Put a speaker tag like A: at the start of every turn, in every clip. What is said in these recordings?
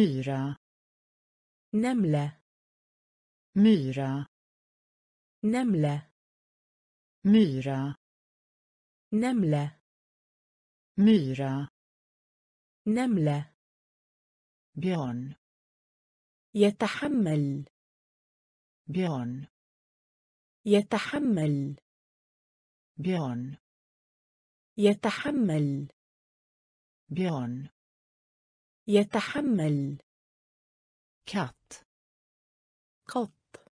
A: myra
B: نملة
A: myra
B: نملة
A: myra
B: نملة
A: myra
B: نملة
A: björn
B: يتحمل
A: björn
B: يتحمل
A: björn
B: يتحمل
A: björn
B: يتحمل.
A: katt.
B: قط.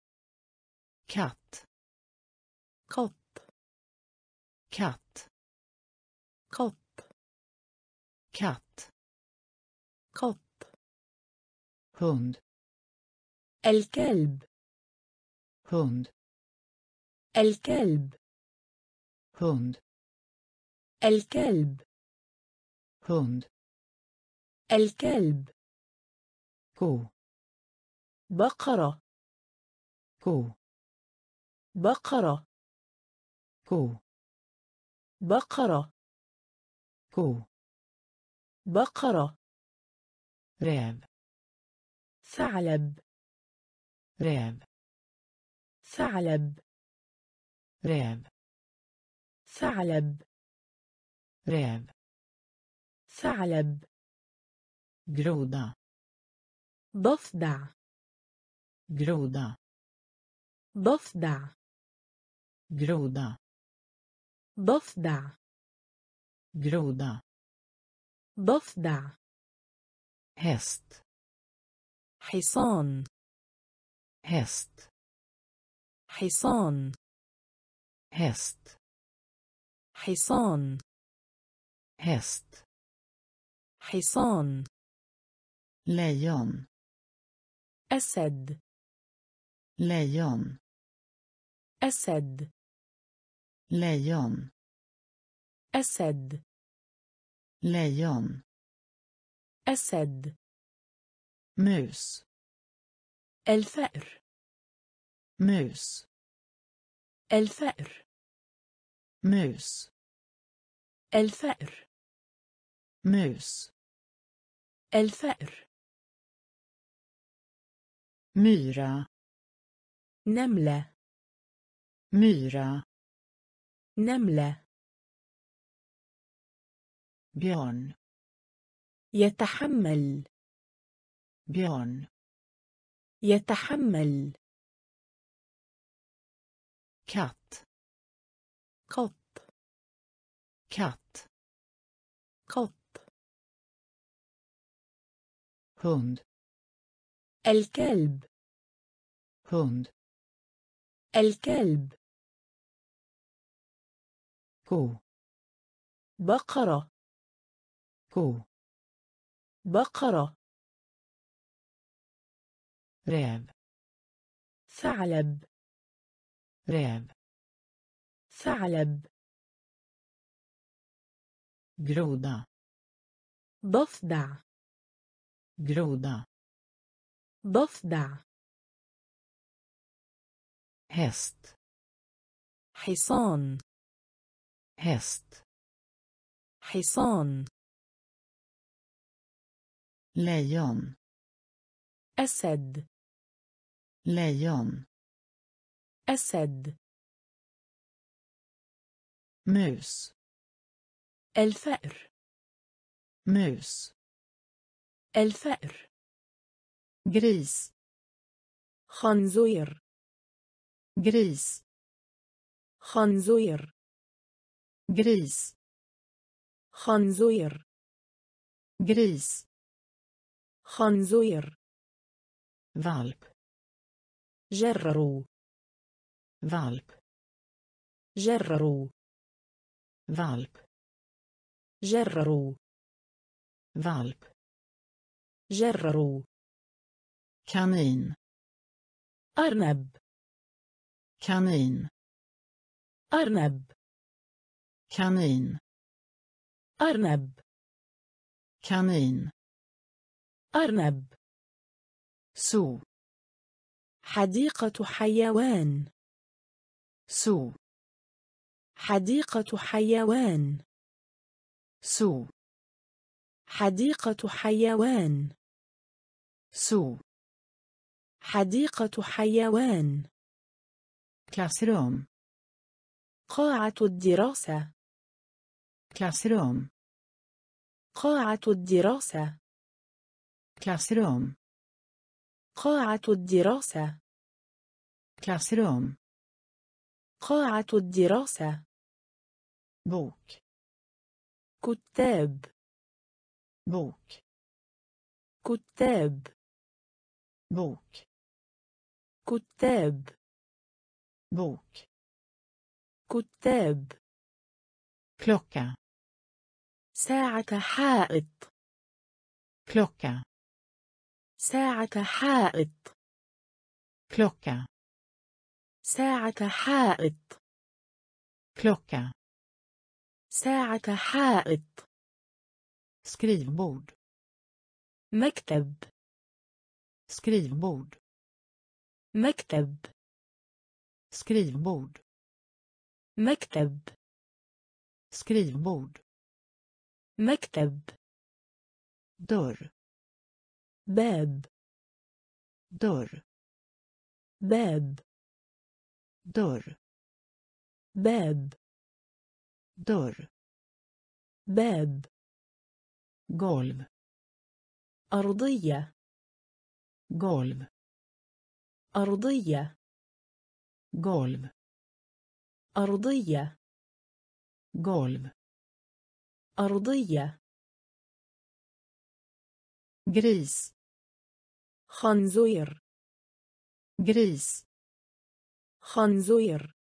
A: katt.
B: قط.
A: katt.
B: قط.
A: katt.
B: قط.
A: hund
B: الكلب.
A: hund
B: الكلب.
A: هوند
B: الكلب.
A: هوند
B: الكلب.
A: ko
B: بقرة.
A: ko
B: بقرة.
A: ko
B: بقرة.
A: ko
B: بقرة.
A: räv
B: ثعلب.
A: räv
B: ثعلب.
A: räv
B: ثعلب.
A: räv
B: ثعلب.
A: groda
B: ضفدع
A: groda
B: ضفدع
A: groda
B: ضفدع
A: groda
B: ضفدع
A: häst
B: حصان
A: häst
B: حصان
A: häst
B: حصان
A: häst
B: حصان
A: lejon.
B: أسد.
A: Lejon.
B: أسد.
A: Lejon.
B: أسد.
A: Lejon.
B: أسد.
A: Mus.
B: الفأر.
A: Mus.
B: الفأر.
A: Mus.
B: الفأر.
A: Mus.
B: الفأر.
A: Myra
B: نملة
A: myra
B: نملة
A: björn
B: يتحمل
A: björn
B: يتحمل
A: katt
B: قط
A: katt
B: قط
A: hund
B: الكلب.
A: hund
B: الكلب.
A: ko
B: بقرة.
A: ko
B: بقرة.
A: räv
B: ثعلب.
A: räv
B: ثعلب.
A: groda
B: ضفدع.
A: groda
B: ضفدع.
A: häst
B: حصان.
A: häst
B: حصان.
A: lejon
B: أسد.
A: lejon
B: أسد.
A: mus
B: الفأر.
A: mus
B: الفأر.
A: Gris
B: خنزير
A: gris
B: خنزير
A: gris
B: خنزير
A: gris
B: خنزير
A: valp
B: جرروا
A: valp
B: جرروا
A: valp
B: جرروا
A: valp
B: جرروا
A: kanin.
B: أرنب.
A: Kanin.
B: أرنب.
A: Kanin.
B: أرنب.
A: Kanin.
B: أرنب.
A: So
B: حديقة حيوان.
A: So
B: حديقة حيوان.
A: So
B: حديقة حيوان.
A: Zoo
B: حديقة حيوان.
A: Klassrum.
B: قاعة الدراسة.
A: Klassrum.
B: قاعة الدراسة.
A: Klassrum.
B: قاعة الدراسة.
A: Klassrum.
B: قاعة الدراسة.
A: Bok.
B: كتاب.
A: Bok.
B: كتاب.
A: Bok.
B: كتاب.
A: بوك.
B: كتاب.
A: klocka.
B: ساعة حائط.
A: klocka.
B: ساعة حائط.
A: klocka.
B: ساعة حائط.
A: klocka.
B: ساعة حائط.
A: skrivbord
B: مكتب.
A: skrivbord
B: مكتب
A: skrivbord
B: مكتب
A: skrivbord
B: مكتب
A: dörr
B: باب
A: dörr
B: باب
A: dörr
B: باب
A: dörr
B: باب
A: golv
B: أرضية
A: golv
B: أرضية.
A: Golv.
B: أرضية.
A: Golv.
B: أرضية.
A: Gris.
B: خنزير.
A: Gris.
B: خنزير.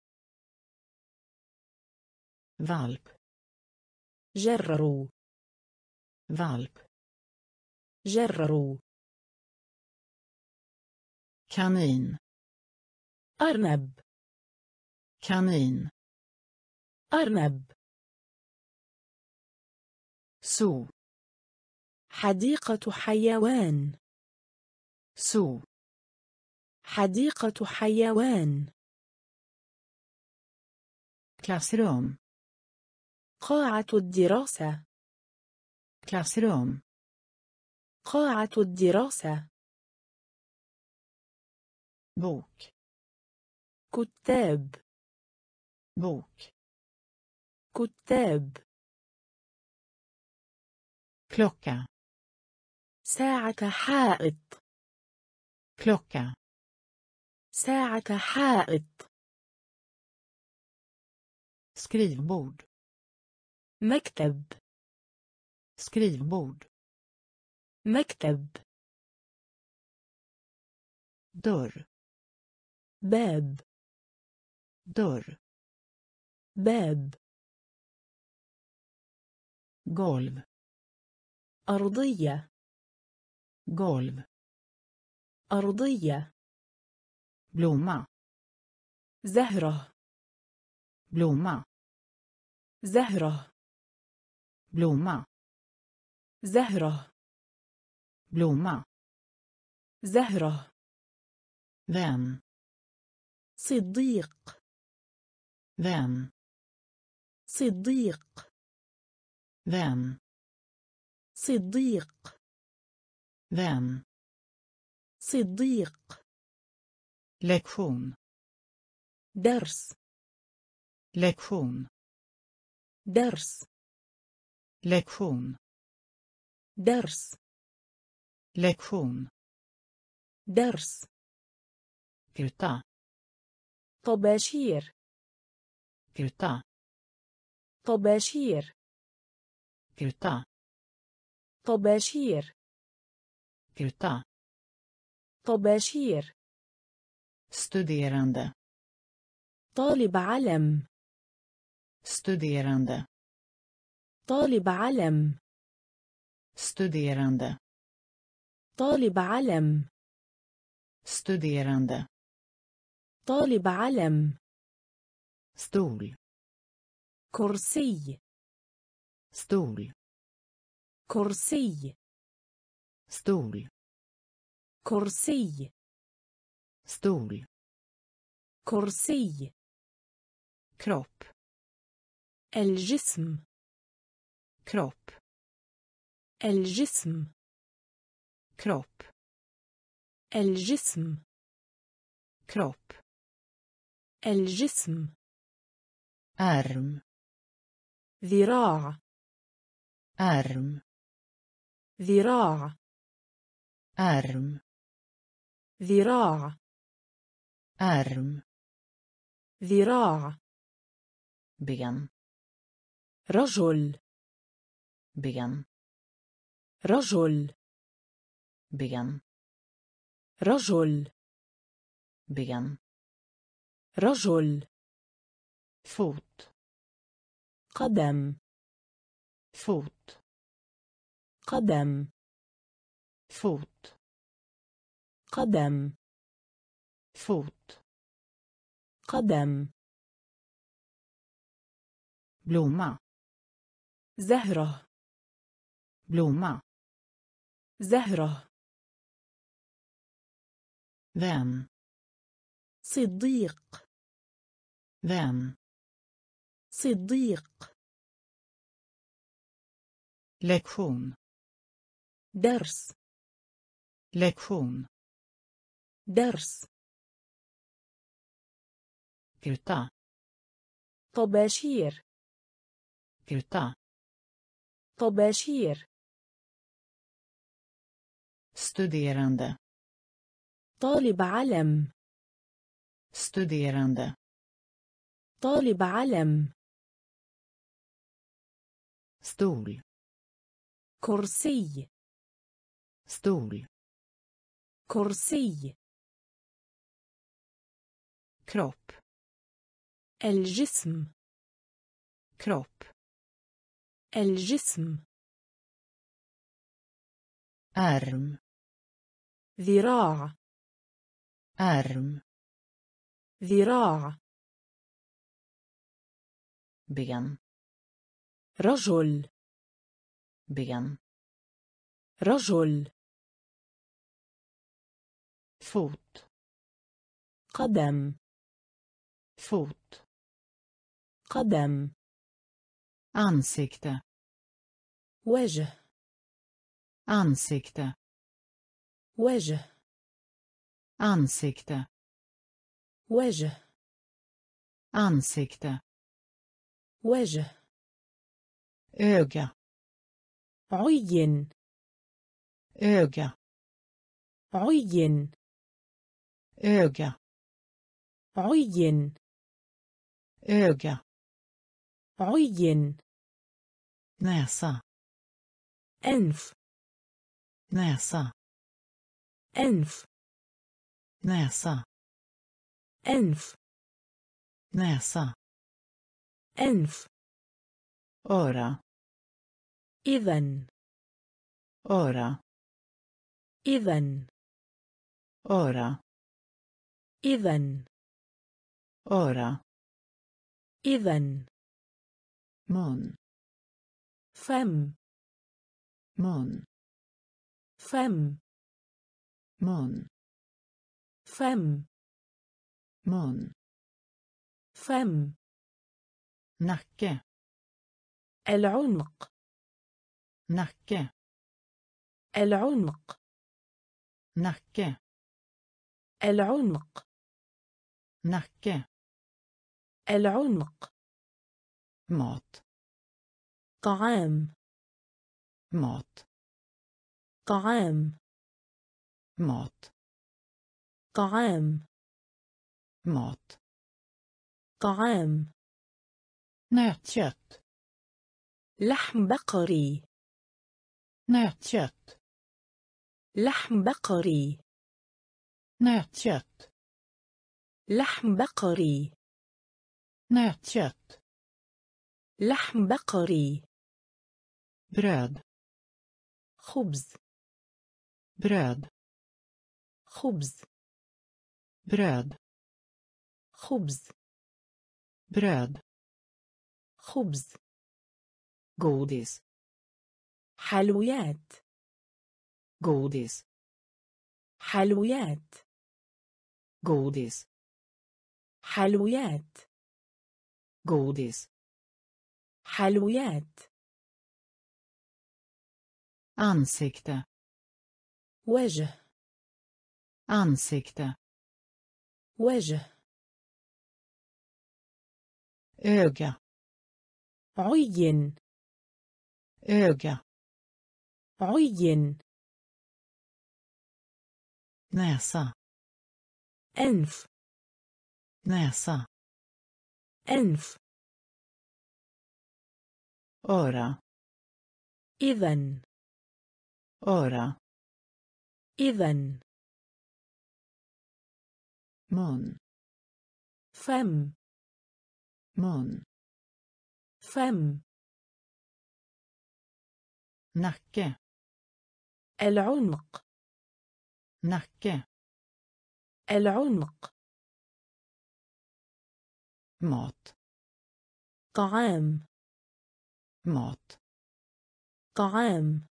A: Valp.
B: جرروا.
A: Valp.
B: جرروا.
A: Kanin.
B: أرنب.
A: Kanin.
B: أرنب.
A: zoo
B: حديقة حيوان.
A: zoo
B: حديقة حيوان.
A: Klassrum.
B: قاعة الدراسة.
A: Klassrum.
B: قاعة الدراسة.
A: Bok
B: كتاب
A: bok
B: كتاب
A: klocka
B: ساعة حائط
A: klocka
B: ساعة حائط
A: skrivbord
B: مكتب
A: skrivbord
B: مكتب
A: dörr
B: باب.
A: دور.
B: باب.
A: غولف
B: أرضية.
A: غولف
B: أرضية.
A: بلومة
B: زهرة.
A: بلومة
B: زهرة.
A: بلومة
B: زهرة.
A: بلومة
B: زهرة.
A: ذم
B: صديق.
A: ذم
B: صديق.
A: ذم
B: صديق.
A: ذم
B: صديق.
A: لكون
B: درس.
A: لكون
B: درس.
A: لكون
B: درس.
A: لكون
B: درس.
A: كرتا
B: طباشير.
A: krita.
B: طباشير.
A: krita.
B: طباشير.
A: krita.
B: طباشير.
A: studerande
B: طالب علم.
A: studerande
B: طالب علم.
A: studerande
B: طالب علم.
A: studerande
B: طالب علم.
A: Stol.
B: كرسي.
A: Stol.
B: كرسي.
A: Stol.
B: كرسي.
A: Stol.
B: كرسي.
A: Kropp.
B: الجسم.
A: Kropp.
B: الجسم.
A: Kropp.
B: الجسم.
A: Kropp.
B: الجسم.
A: arm
B: ذراع.
A: arm
B: ذراع.
A: arm
B: ذراع.
A: arm
B: ذراع.
A: ben
B: رجل.
A: ben
B: رجل.
A: ben
B: رجل.
A: ben
B: رجل.
A: fot
B: قدم.
A: fot
B: قدم.
A: fot
B: قدم.
A: fot
B: قدم.
A: blomma
B: زهرة.
A: blomma
B: زهرة.
A: vän
B: صديق.
A: them
B: صديق
A: لكون
B: درس
A: لكون
B: درس
A: كرتا
B: طباشير
A: كرتا
B: طباشير
A: studerande
B: طالب علم
A: studerande
B: طالب علم.
A: Stol.
B: كرسي.
A: Stol.
B: كرسي.
A: Kropp.
B: الجسم.
A: Kropp.
B: الجسم.
A: Arm.
B: ذراع.
A: Arm.
B: ذراع.
A: Ben
B: رجل
A: ben
B: رجل
A: fot
B: قدم
A: fot
B: قدم
A: ansikte
B: وجه
A: ansikte
B: وجه
A: ansikte
B: وجه
A: ansikte
B: وجه
A: öga
B: عين
A: öga
B: عين
A: öga
B: عين
A: öga
B: عين
A: näsa
B: أنف
A: näsa
B: أنف
A: näsa
B: أنف
A: näsa
B: أنف
A: öra
B: إذن
A: öra
B: إذن
A: öra
B: إذن
A: öra
B: إذن
A: mun
B: فم
A: mun
B: فم
A: mun
B: فم
A: mun
B: فم
A: nacke.
B: العنق.
A: Nacke.
B: العنق.
A: Nacke.
B: العنق.
A: Nacke.
B: العنق.
A: Mat.
B: طعام.
A: Mat.
B: طعام.
A: Mat.
B: طعام.
A: Mat.
B: طعام.
A: Nötkött
B: لحم بقري
A: nötkött
B: لحم بقري
A: nötkött
B: لحم بقري
A: nötkött
B: لحم بقري
A: bröd
B: خبز
A: bröd
B: خبز
A: bröd
B: خبز
A: bröd
B: خبز.
A: جودس
B: حلويات.
A: جودس
B: حلويات.
A: جودس
B: حلويات.
A: جودس
B: حلويات.
A: Ansikte.
B: وجه.
A: Ansikte.
B: وجه. عين
A: öga
B: عين
A: näsa
B: أنف
A: näsa
B: أنف
A: öra
B: إذن
A: öra
B: إذن
A: mun
B: فم
A: mun
B: فم
A: nacke
B: العنق.
A: Nacke
B: العنق.
A: Mat.
B: طعام.
A: Mat.
B: طعام.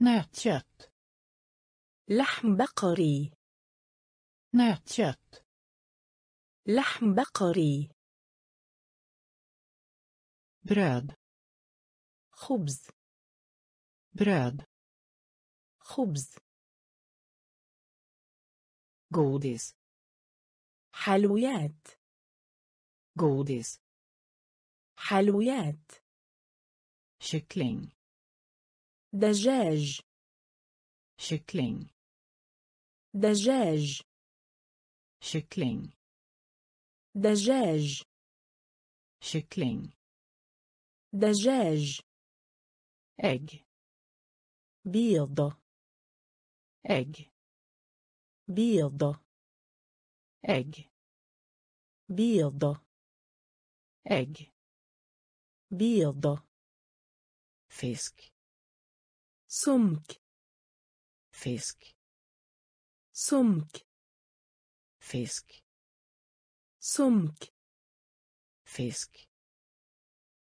A: Nötkött.
B: لحم بقري.
A: Nötkött.
B: لحم بقري.
A: Bröd
B: خبز
A: bröd
B: خبز
A: godis
B: حلويات
A: godis
B: حلويات
A: kyckling
B: دجاج
A: kyckling
B: دجاج
A: kyckling
B: دجاج
A: kyckling
B: دجاج
A: ägg
B: بيض
A: ägg
B: بيض
A: ägg
B: بيض
A: ägg
B: بيض
A: fisk
B: سمك
A: fisk
B: سمك
A: fisk
B: سمك
A: fisk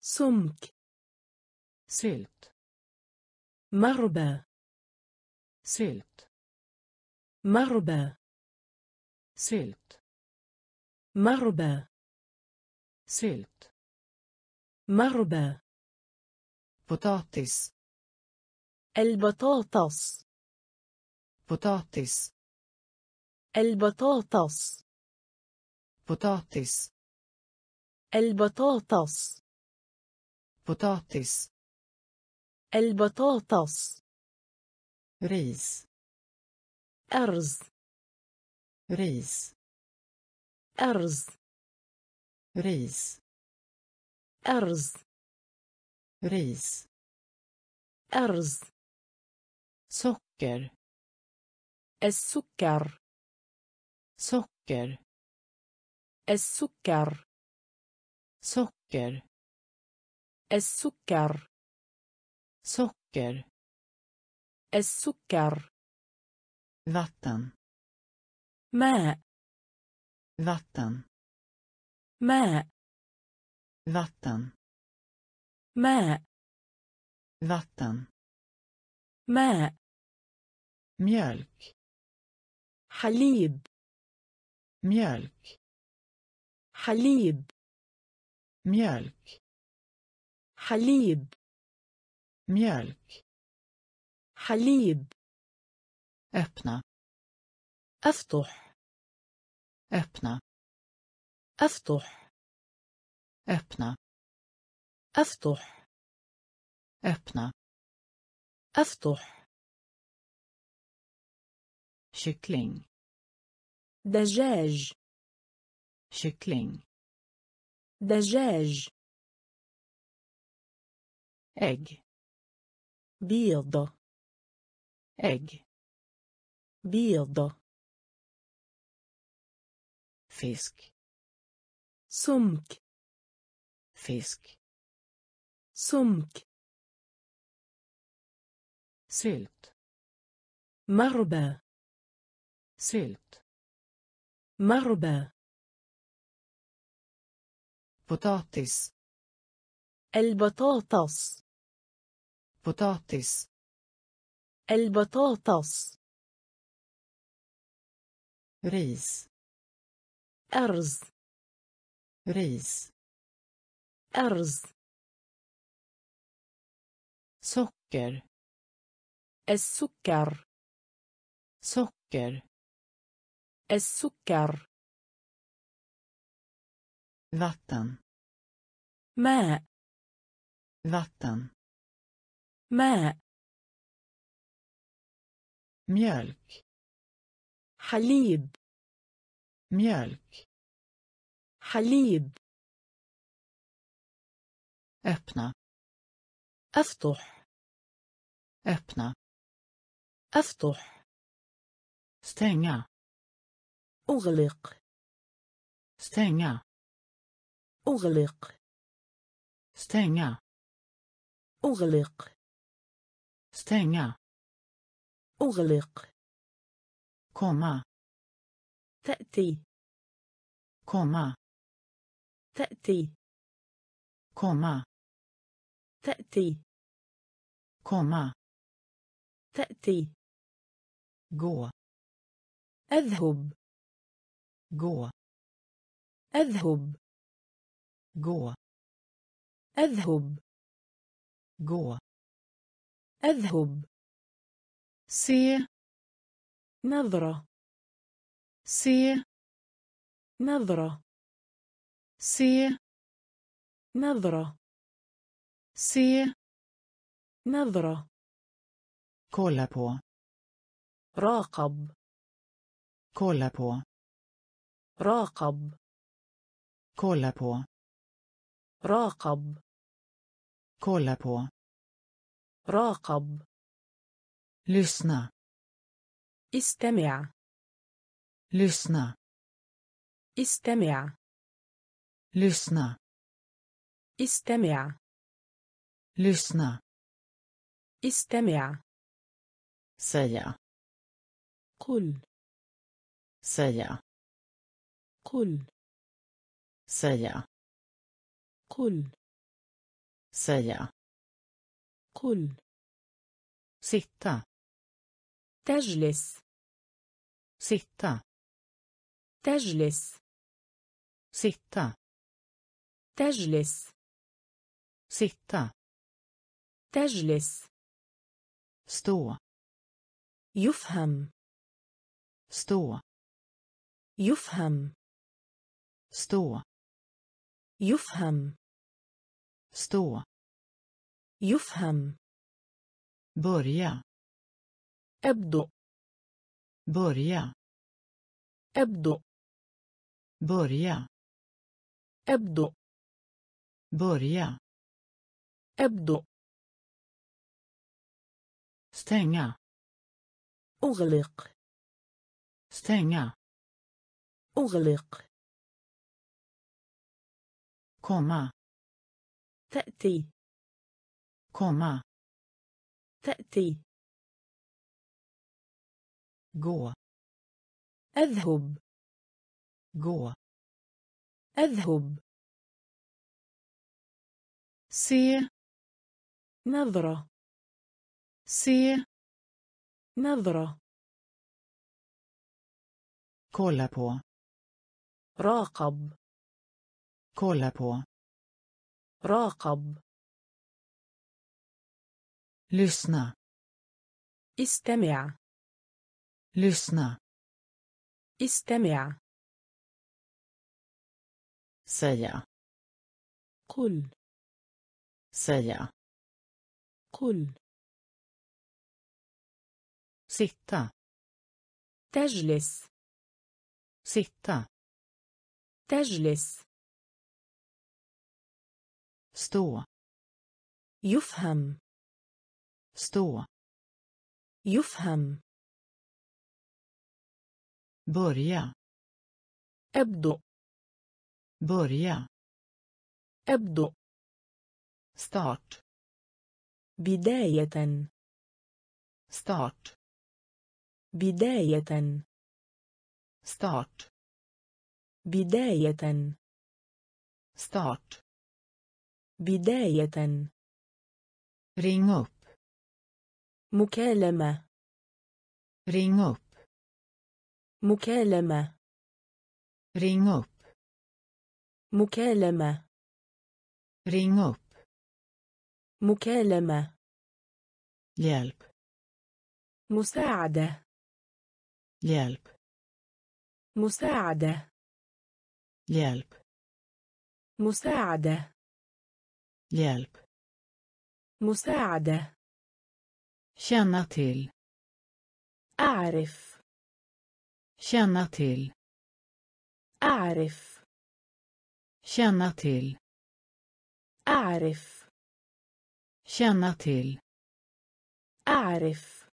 B: سمك.
A: sylt
B: مربى.
A: sylt
B: مربى.
A: sylt
B: مربى.
A: sylt
B: مربى.
A: potatis
B: البطاطس.
A: potatis
B: البطاطس.
A: potatis
B: البطاطس.
A: potatis
B: البطاطس.
A: ris
B: أرز.
A: ris
B: أرز.
A: ris
B: أرز.
A: ريز
B: أرز.
A: سكر
B: السكر.
A: سكر
B: السكر.
A: سكر
B: السكر
A: socker
B: السكر
A: vatten
B: ماء
A: vatten
B: ماء
A: vatten
B: ماء
A: vatten
B: ماء
A: mjölk
B: حليب
A: mjölk
B: حليب
A: mjölk
B: حليب.
A: ميالك.
B: حليب.
A: أبنا
B: أفتح
A: أبنا
B: أفتح
A: أبنا
B: أفتح
A: أبنا
B: أفتح
A: شكلين.
B: دجاج.
A: شكلين.
B: دجاج.
A: Ägg
B: بيض
A: ägg
B: بيض
A: fisk
B: سمك
A: fisk
B: سمك
A: sylt
B: مربى
A: sylt
B: مربى
A: potatis
B: البطاطس
A: potatis
B: البطاطس
A: ris
B: أرز
A: ris
B: أرز
A: socker
B: السكر
A: socker
B: السكر
A: vatten
B: ماء
A: vatten
B: ماء
A: ميالك
B: حليب
A: ميالك
B: حليب.
A: أبنى
B: أفتح
A: أبنى
B: أفتح
A: ستنجا
B: أغلق.
A: ستنجا
B: أغلق.
A: ستنجا
B: أغلق.
A: Stänga
B: أغلق
A: komma
B: تأتي
A: komma
B: تأتي
A: komma
B: تأتي
A: komma
B: تأتي
A: gå
B: أذهب
A: gå
B: أذهب
A: gå
B: أذهب
A: gå
B: أذهب.
A: سي
B: نظرة.
A: سي
B: نظرة.
A: se
B: نظرة.
A: se
B: نظرة.
A: kolla på.
B: راقب.
A: kolla på.
B: راقب.
A: kolla på.
B: راقب.
A: kolla på.
B: راقب.
A: lyssna.
B: استمع.
A: لسنا.
B: استمع.
A: لسنا.
B: استمع.
A: لسنا.
B: استمع.
A: سيا.
B: قل.
A: سيا.
B: قل.
A: سيا.
B: قل.
A: سيا.
B: قل
A: sitta
B: تجلس
A: sitta
B: تجلس
A: sitta
B: تجلس
A: sitta
B: تجلس
A: stå
B: يفهم
A: stå
B: يفهم
A: stå
B: يفهم
A: stå
B: يفهم.
A: بوريا.
B: أبدو.
A: بوريا.
B: أبدو.
A: بوريا.
B: أبدو.
A: بوريا.
B: أبدو.
A: استنى
B: أغلق.
A: استنى
B: أغلق.
A: كما
B: تأتي.
A: Komma.
B: تأتي.
A: Gå.
B: أذهب.
A: Gå.
B: أذهب.
A: Se.
B: نظرة.
A: Se.
B: نظرة.
A: Kolla på.
B: راقب.
A: Kolla på.
B: راقب.
A: Lyssna
B: استمع
A: lyssna
B: استمع
A: säga
B: قل
A: säga
B: قل
A: sitta
B: تجلس
A: sitta
B: تجلس
A: stå
B: يفهم
A: stå
B: يفهم
A: börja
B: أبدأ
A: börja
B: أبدأ
A: start
B: بداية
A: start
B: بداية
A: start
B: بداية
A: start
B: بداية
A: ring upp
B: مكالمة.
A: Ring upp.
B: مكالمة.
A: Ring upp.
B: مكالمة.
A: Ring upp.
B: مكالمة.
A: Hjälp.
B: مساعدة.
A: Hjälp.
B: مساعدة.
A: Hjälp.
B: مساعدة.
A: Hjälp.
B: مساعدة.
A: känna till
B: أعرف
A: känna till
B: أعرف
A: känna till
B: أعرف
A: känna till
B: أعرف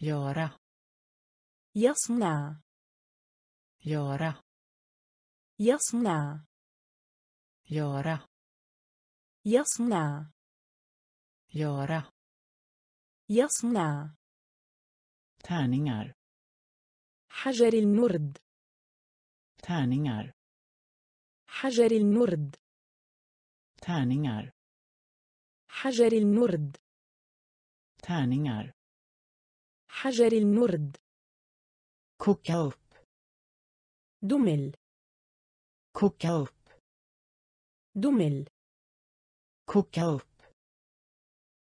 A: göra
B: يصنع
A: göra
B: يصنع
A: göra
B: يصنع
A: göra
B: يصنع
A: tärningar
B: حجر النرد
A: tärningar
B: حجر النرد
A: tärningar
B: حجر النرد
A: tärningar
B: حجر النرد
A: koka upp
B: دمل
A: koka upp
B: دمل
A: koka upp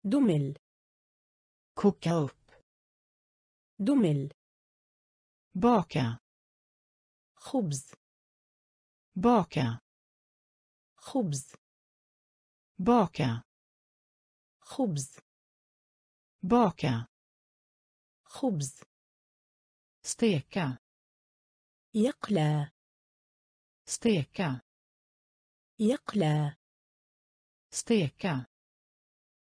B: دومل
A: koka upp
B: دمل
A: baka
B: خبز
A: baka
B: خبز
A: baka
B: خبز
A: baka
B: خبز
A: steka
B: يقلى
A: steka
B: يقلى
A: steka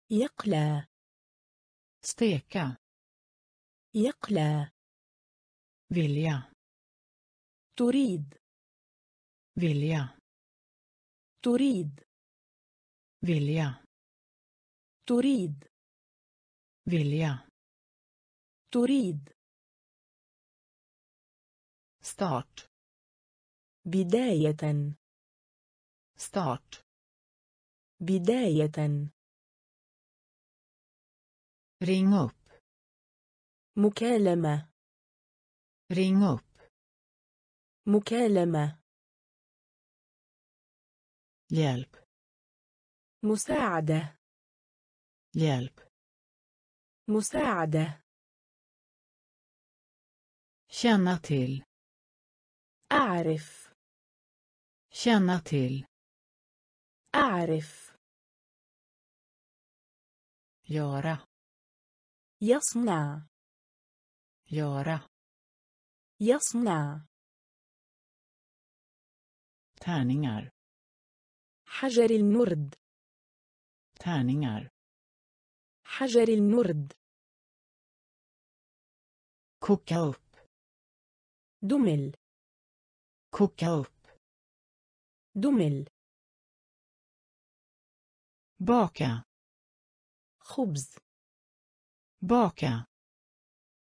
B: يقلى
A: steka
B: يقلى
A: vilja
B: تريد
A: vilja
B: تريد
A: vilja
B: تريد
A: vilja
B: تريد
A: start
B: بداية
A: start
B: بداية
A: ring upp
B: مكالمة
A: ring upp
B: مكالمة
A: hjälp
B: مساعدة
A: hjälp
B: مساعدة
A: känna till
B: أعرف
A: känna till
B: أعرف
A: göra
B: يصنع
A: göra
B: يصنع
A: tärningar
B: حجر النرد
A: tärningar
B: حجر النرد
A: koka upp
B: دمل
A: koka upp
B: دمل
A: baka
B: خبز
A: baka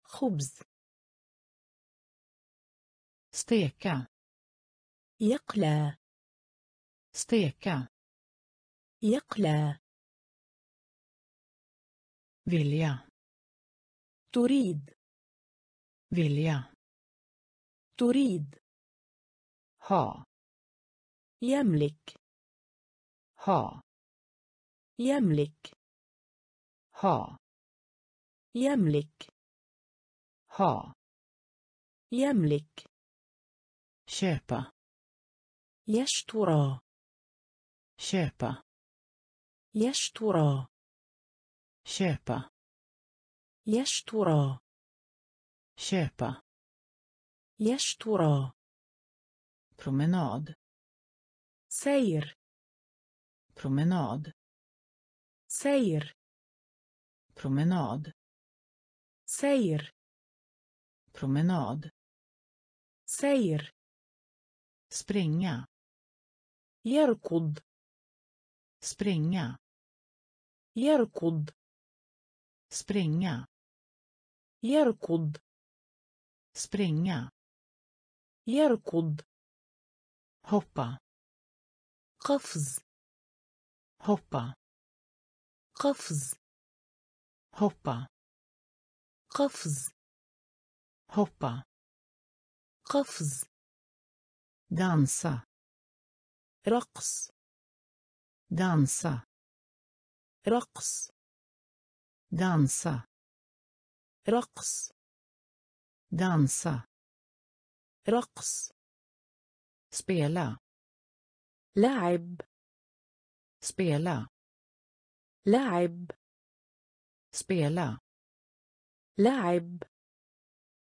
B: خبز
A: steka
B: يقلى
A: steka
B: يقلى
A: vilja
B: تريد
A: vilja
B: تريد
A: ha
B: يملك
A: ha
B: يملك
A: ha
B: يملك
A: ha
B: يملك
A: köpa
B: يشترى
A: köpa
B: يشترى
A: köpa
B: يشترى
A: köpa
B: يشترى
A: promenad
B: سير
A: promenad
B: سير
A: promenad
B: سير
A: promenad
B: سير
A: springa
B: يركض
A: springa
B: يركض
A: springa
B: يركض
A: springa
B: يركض
A: hoppa
B: قفز
A: hoppa
B: قفز
A: hoppa
B: قفز.
A: هوبا
B: قفز.
A: دانسا
B: رقص.
A: دانسا
B: رقص.
A: دانسا
B: رقص.
A: دانسا
B: رقص.
A: سبيلا
B: لعب
A: سبيلا
B: لعب
A: سبيلا
B: لعب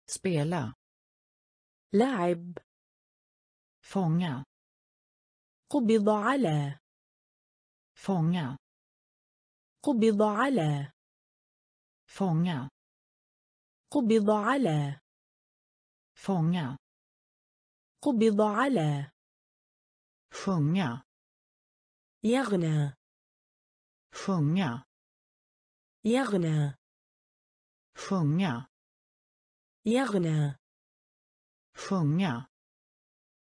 A: spela
B: لعب
A: fånga
B: قبض على
A: fånga
B: قبض على
A: fånga
B: قبض على
A: fånga
B: قبض على
A: sjunga
B: يغنى
A: sjunga
B: يغنى.
A: Sjunga
B: يغنى
A: sjunga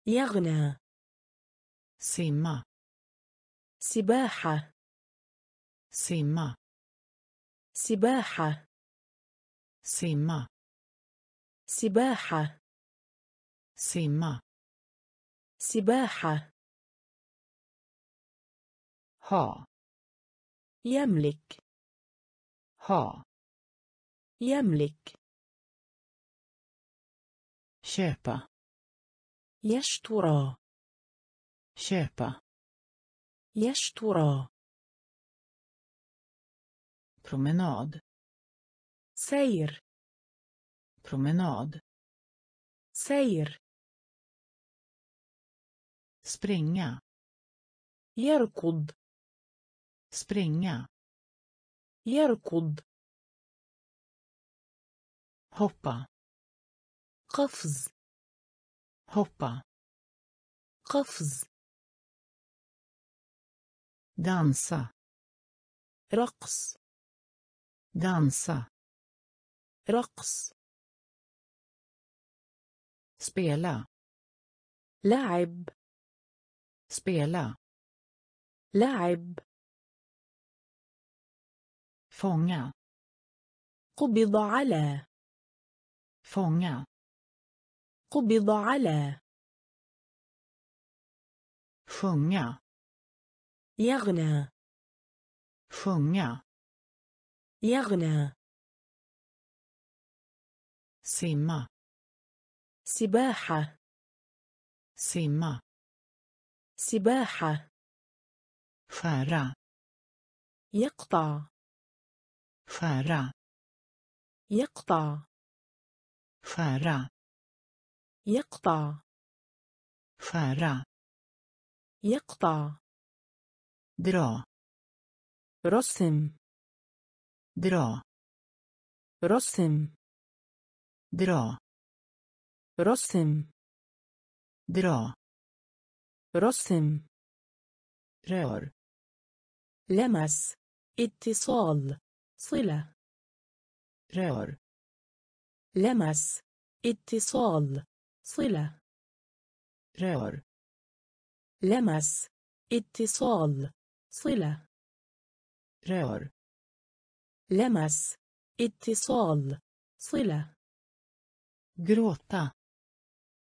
B: يغنى
A: simma
B: سباحة
A: simma
B: سباحة
A: simma
B: سباحة
A: simma
B: سباحة
A: ha
B: يملك
A: ha
B: يملك
A: köpa
B: يشترى
A: köpa
B: يشترى
A: promenad
B: سير
A: promenad
B: سير
A: springa
B: يركض
A: springa
B: يركض
A: hoppa
B: قفز
A: hoppa
B: قفز
A: dansa
B: رقص
A: dansa
B: رقص
A: spela
B: لعب
A: spela
B: لعب
A: fånga
B: قبض على
A: fånga
B: قبض على.
A: sjunga
B: يغنى.
A: sjunga
B: يغنى.
A: simma
B: سباحة.
A: simma
B: سباحة.
A: فارا.
B: يقطع.
A: فارا.
B: يقطع.
A: Skära
B: يقطع.
A: skära
B: يقطع.
A: dra
B: رسم.
A: dra
B: رسم.
A: dra
B: رسم.
A: dra
B: رسم.
A: rör
B: لمس. اتصال. صلة.
A: rör
B: لمس اتصال صلة.
A: rör
B: لمس اتصال صلة.
A: rör
B: لمس اتصال صلة.
A: gråta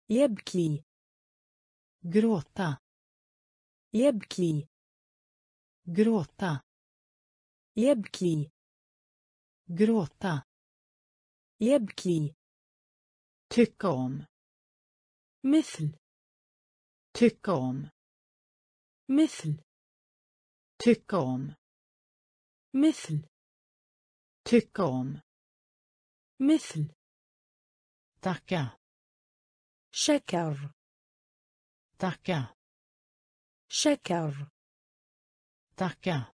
B: يبكي.
A: gråta
B: يبكي.
A: gråta
B: يبكي.
A: gråta
B: يبكي.
A: تكوم
B: مثل.
A: تكوم
B: مثل.
A: تكوم
B: مثل.
A: تكوم
B: مثل.
A: تكا
B: شكر.
A: تكا
B: شكر.
A: تكا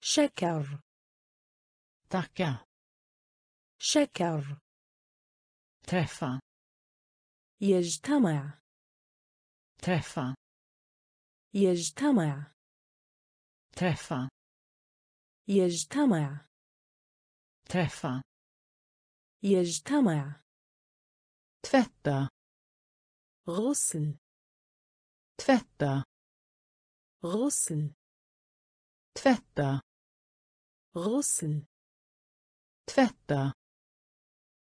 B: شكر.
A: تكا
B: شكر.
A: ترفا
B: يجتمع.
A: ترفا
B: يجتمع.
A: ترفا
B: يجتمع.
A: ترفا
B: يجتمع.
A: تفتا.
B: غصن
A: تفتا.
B: غصن
A: تفتا.
B: غسل.
A: تفتا.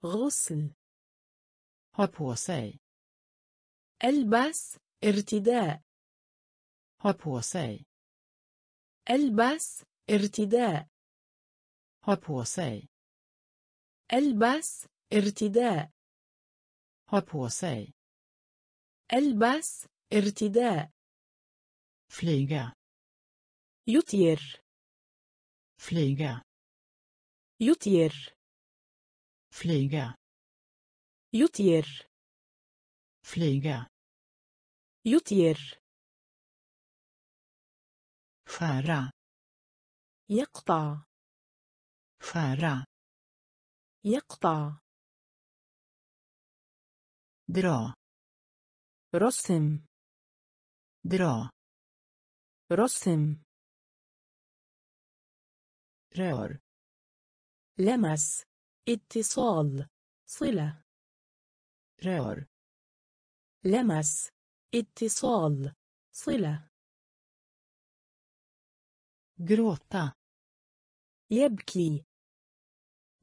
B: غسل.
A: Ha på sig
B: البس ارتداء.
A: Ha på sig
B: البس ارتداء.
A: Ha på sig
B: البس ارتداء.
A: Ha på sig.
B: البس ارتداء.
A: Flyga.
B: يطير.
A: Flyga.
B: يطير.
A: Flyga.
B: يطير
A: Flyga.
B: يطير
A: Skära.
B: يقطع
A: Skära.
B: يقطع
A: Dra.
B: رسم
A: Dra.
B: رسم
A: Rör.
B: لمس اتصال صلة
A: Rör.
B: لمس اتصال صلة
A: Gråta.
B: يبكي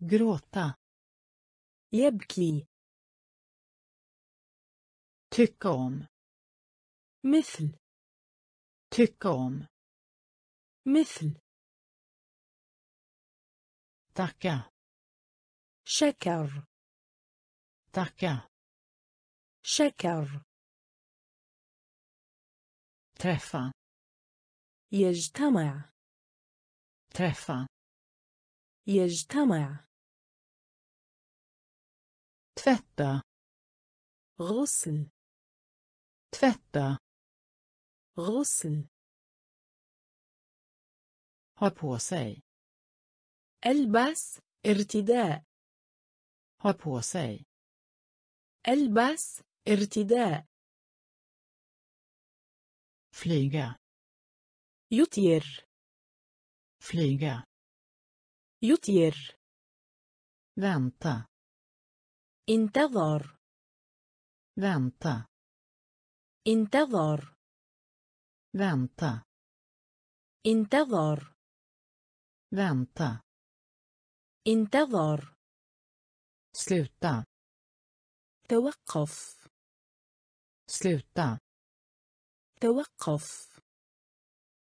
A: Gråta.
B: يبكي
A: Tycka om.
B: مثل
A: Tycka om.
B: مثل
A: Tacka.
B: شكر.
A: تاكا
B: شكر.
A: ترفا
B: يجتمع.
A: ترفا
B: يجتمع.
A: تفتا.
B: غسل
A: تفتا.
B: غسل
A: ها
B: البس ارتداء.
A: Ha på sig.
B: البس ارتداء
A: Flyga.
B: يطير
A: Flyga.
B: يطير
A: Vänta.
B: انتظر
A: Vänta.
B: انتظر
A: Vänta.
B: انتظر
A: Vänta.
B: انتظر
A: Sluta.
B: توقف
A: Sluta.
B: توقف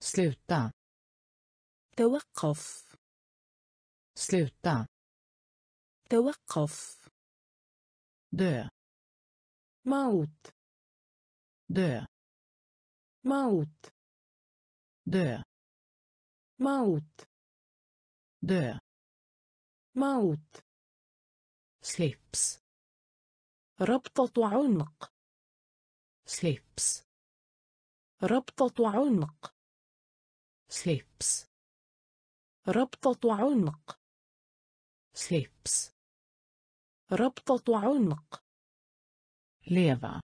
A: Sluta.
B: توقف
A: Sluta.
B: توقف
A: Dö.
B: موت
A: Dö.
B: موت
A: Dö.
B: موت
A: Dö.
B: موت
A: سليبس
B: ربطة عنق.
A: سليبس
B: ربطة عنق.
A: slips
B: ربطة عنق.
A: slips
B: ربطة عنق.
A: leva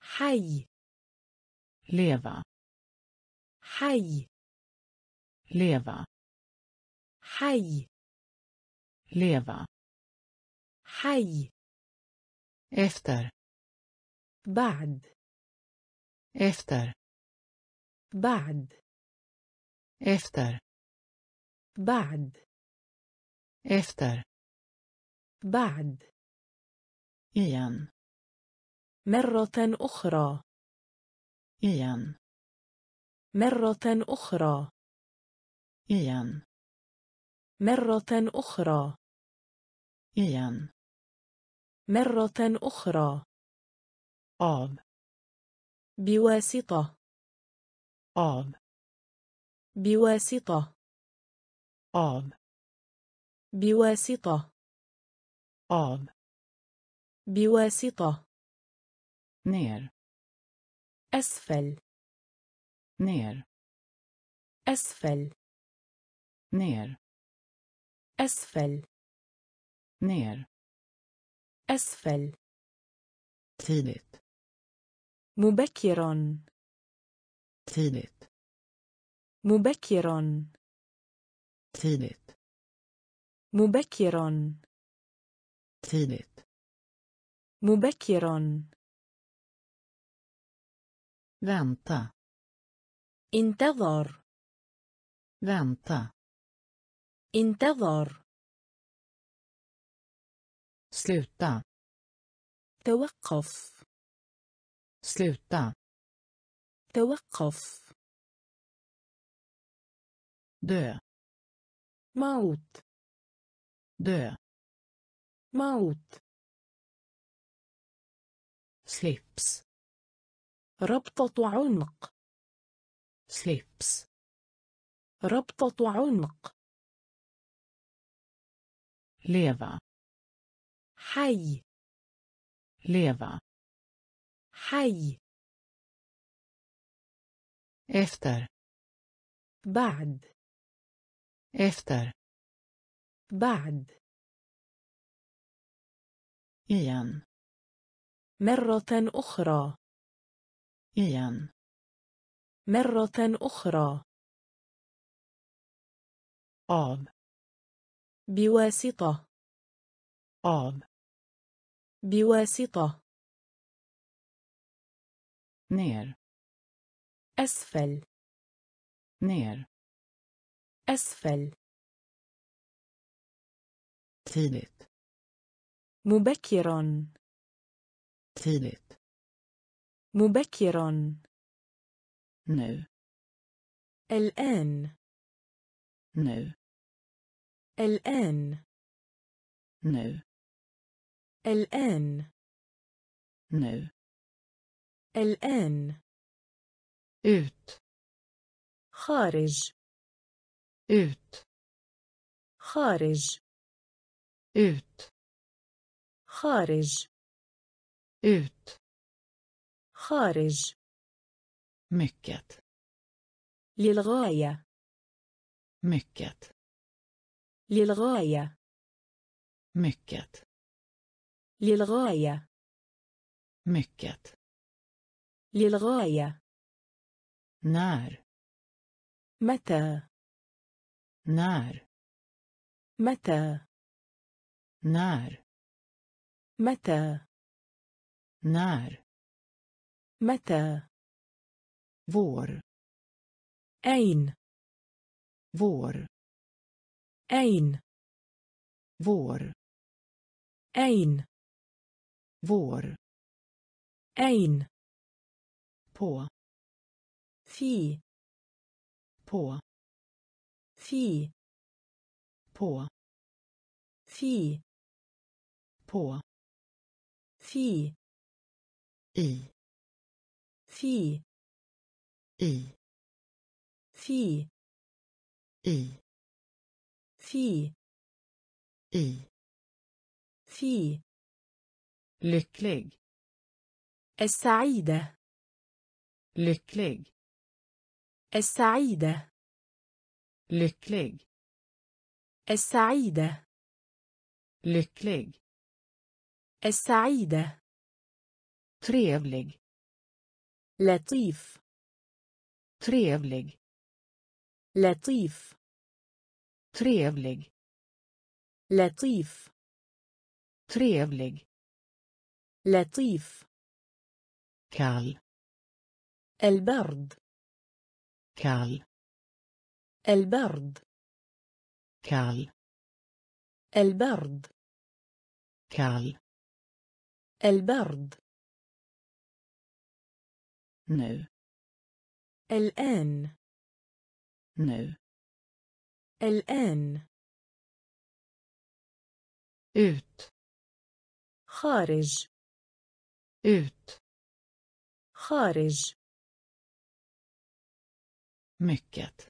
B: حي.
A: leva
B: حي.
A: leva
B: حي.
A: leva
B: حي.
A: efter
B: بعد.
A: efter
B: بعد.
A: efter
B: بعد.
A: efter
B: بعد.
A: igen
B: مرة أخرى.
A: igen
B: مرة أخرى.
A: igen
B: مرة أخرى.
A: إيان
B: مرة أخرى
A: Av.
B: بواسطة
A: Av.
B: بواسطة
A: Av.
B: بواسطة
A: Av.
B: بواسطة
A: Ner.
B: أسفل
A: Ner.
B: أسفل
A: Ner.
B: أسفل
A: Ner.
B: أسفل
A: Tidigt.
B: مبكرا
A: Tidigt.
B: مبكرا
A: Tidigt.
B: مبكرا
A: Tidigt.
B: مبكرا
A: Vänta.
B: انتظر
A: Vänta.
B: انتظر
A: Sluta.
B: توقف.
A: Sluta.
B: توقف.
A: Dö.
B: موت
A: Dö.
B: موت
A: slips.
B: ربطة عنق.
A: Slips.
B: ربطة عنق.
A: Leva.
B: حي.
A: Leva.
B: حي.
A: Efter.
B: بعد.
A: Efter.
B: بعد.
A: Igen.
B: مرة أخرى.
A: Igen.
B: مرة أخرى.
A: Av.
B: بواسطة.
A: Av.
B: بواسطة.
A: ner
B: أسفل.
A: ner
B: أسفل.
A: tidigt
B: مبكرا.
A: tidigt
B: مبكرا.
A: nu
B: الآن.
A: nu
B: الآن.
A: nu
B: الآن.
A: Nu.
B: الآن.
A: Ut.
B: خارج.
A: Ut.
B: خارج.
A: Ut.
B: خارج.
A: Ut.
B: خارج.
A: Mycket.
B: للغاية.
A: Mycket.
B: للغاية.
A: Mycket.
B: للغاية.
A: Mycket.
B: للغاية.
A: När.
B: متى.
A: När.
B: متى.
A: När.
B: متى.
A: När.
B: متى.
A: Vår.
B: أين.
A: Vår.
B: أين.
A: Vår.
B: أين.
A: Vår.
B: أين
A: på.
B: في
A: på.
B: في
A: på.
B: في
A: på.
B: في
A: i.
B: في
A: i.
B: في
A: i.
B: في
A: i.
B: في
A: lycklig
B: السعيدة
A: lycklig
B: السعيدة
A: lycklig
B: السعيدة
A: lycklig
B: السعيدة
A: trevlig
B: لطيف
A: trevlig
B: لطيف
A: trevlig
B: لطيف
A: trevlig
B: لطيف.
A: kall
B: البرد.
A: kall
B: البرد.
A: kall
B: البرد.
A: kall
B: البرد.
A: nu
B: الآن.
A: nu
B: الآن.
A: ut
B: خارج.
A: Ut.
B: خارج.
A: Mycket.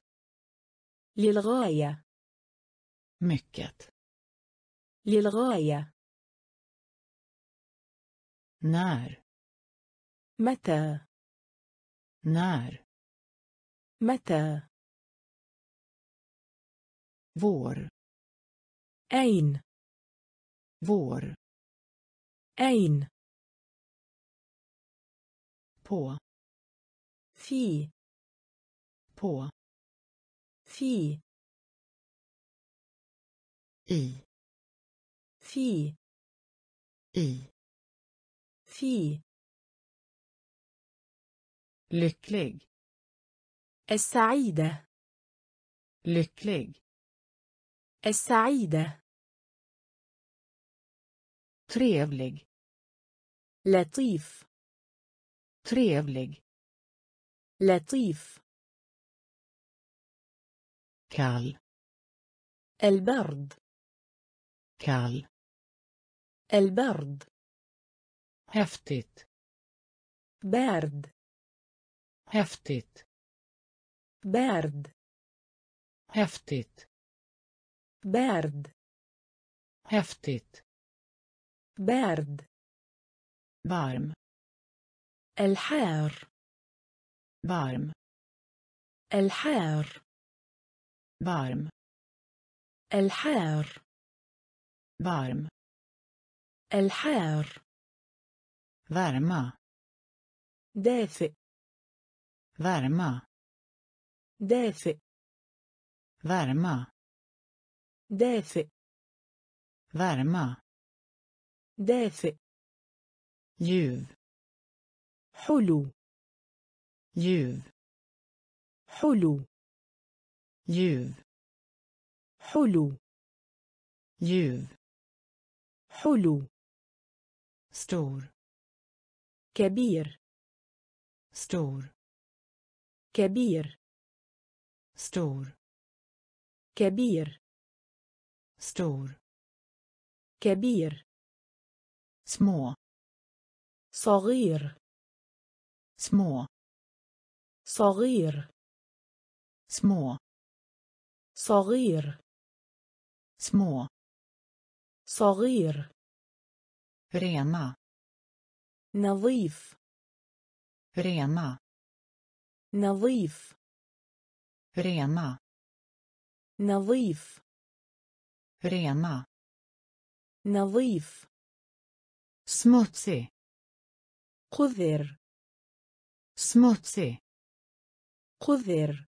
B: للغاية.
A: Mycket.
B: للغاية.
A: När.
B: متى.
A: När.
B: متى.
A: Vår.
B: أين.
A: Vår.
B: أين.
A: På
B: في
A: på
B: في
A: i
B: في
A: i
B: في
A: lycklig
B: السعيدة
A: lycklig
B: السعيدة
A: trevlig
B: لطيف
A: trevlig
B: لطيف
A: kall
B: البرد
A: kall
B: البرد
A: häftigt
B: بارد
A: häftigt
B: بارد
A: häftigt
B: بارد
A: häftigt
B: بارد
A: varm
B: الحار.
A: varm.
B: الحار.
A: varm.
B: الحار.
A: varm.
B: الحار.
A: värma
B: دافئ.
A: värma
B: دافئ.
A: värma
B: دافئ.
A: värma
B: دافئ.
A: ljuv.
B: حلو.
A: ljuv
B: حلو.
A: ljuv
B: حلو.
A: ljuv
B: حلو.
A: stor
B: كبير.
A: stor
B: كبير.
A: stor
B: كبير.
A: stor
B: كبير.
A: små
B: صغير.
A: Små
B: صغير
A: små
B: صغير
A: små
B: صغير
A: rena
B: نظيف
A: rena
B: نظيف
A: rena
B: نظيف
A: rena
B: نظيف
A: smutsig
B: قذر
A: smutsig
B: قذر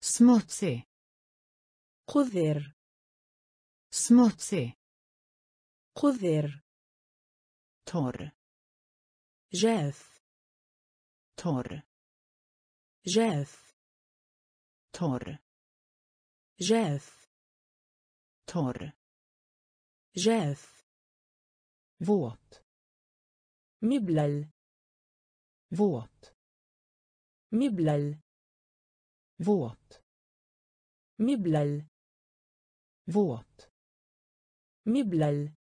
A: smutsig
B: قذر
A: smutsig
B: قذر
A: torr
B: جاف
A: torr
B: جاف
A: torr
B: جاف
A: torr
B: جاف
A: våt
B: مبلل
A: våt
B: مبلل
A: våt
B: مبلل
A: våt
B: مبلل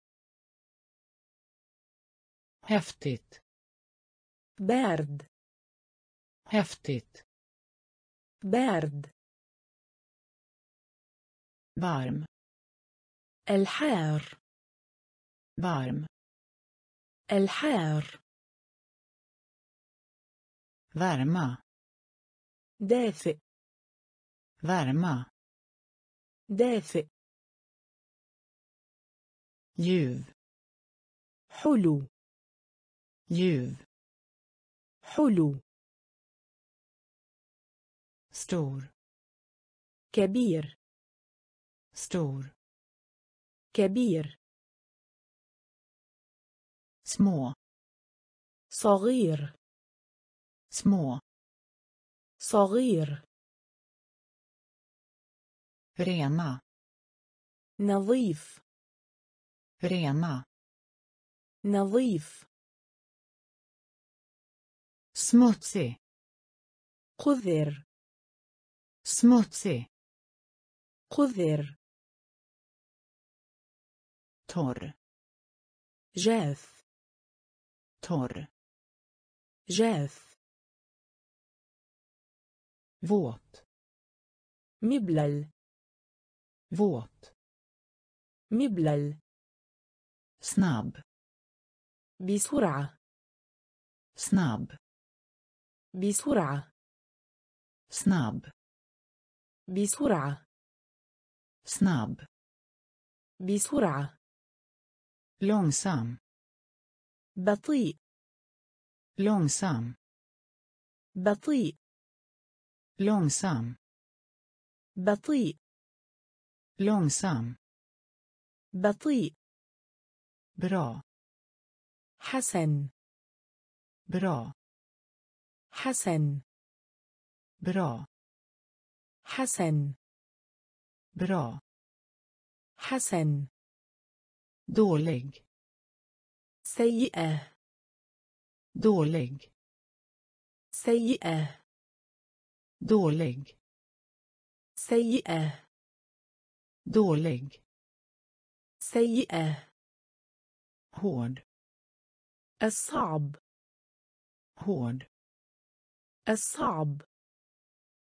A: häftigt
B: بارد
A: häftigt
B: بارد
A: varm
B: الحار
A: varm
B: الحار
A: värma
B: دافئ
A: värma
B: دافئ
A: ljuv
B: حلو
A: ljuv
B: حلو
A: stor
B: كبير
A: stor
B: كبير
A: små
B: صغير
A: små
B: صغير
A: rena
B: نظيف
A: rena
B: نظيف
A: smutsig
B: قذر
A: smutsig
B: قذر
A: torr
B: جاف
A: torr
B: جاف
A: våt
B: مبلل
A: våt
B: مبلل
A: snabb
B: بسرعة
A: snabb
B: بسرعة
A: snabb
B: بسرعة
A: snabb
B: بسرعة
A: långsam
B: بطيء
A: långsam
B: بطيء
A: långsam
B: بطيء
A: långsam
B: بطيء
A: bra
B: حسن
A: bra
B: حسن
A: bra
B: حسن
A: bra
B: حسن
A: dålig
B: سيئة
A: dålig
B: سيئة
A: dålig.
B: سيئة
A: dålig.
B: سيئة
A: hård.
B: الصعب
A: hård.
B: الصعب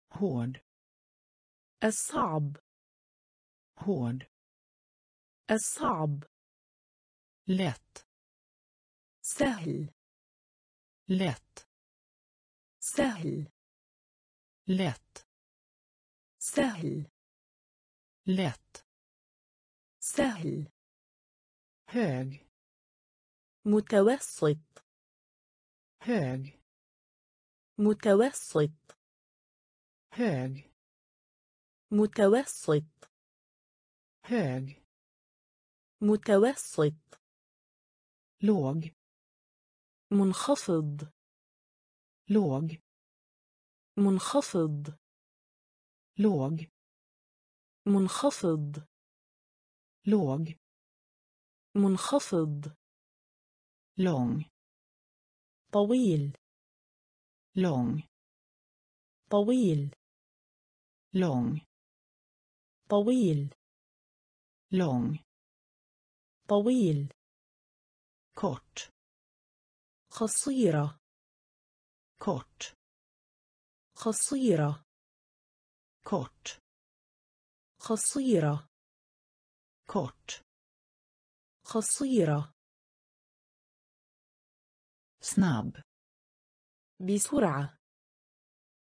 A: hård.
B: الصعب
A: hård.
B: الصعب
A: lätt.
B: سهل
A: lätt.
B: سهل
A: lätt.
B: سهل.
A: Lätt.
B: سهل.
A: Hög.
B: متوسط.
A: Hög.
B: متوسط.
A: Hög.
B: متوسط.
A: Hög.
B: متوسط.
A: Låg.
B: منخفض.
A: Låg.
B: منخفض.
A: låg
B: منخفض.
A: låg
B: منخفض.
A: lång
B: طويل.
A: lång
B: طويل.
A: lång
B: طويل.
A: lång
B: طويل.
A: kort
B: قصيرة.
A: kort
B: قصيرة
A: كورت
B: قصيرة
A: كورت
B: قصيرة
A: سناب
B: بسرعة.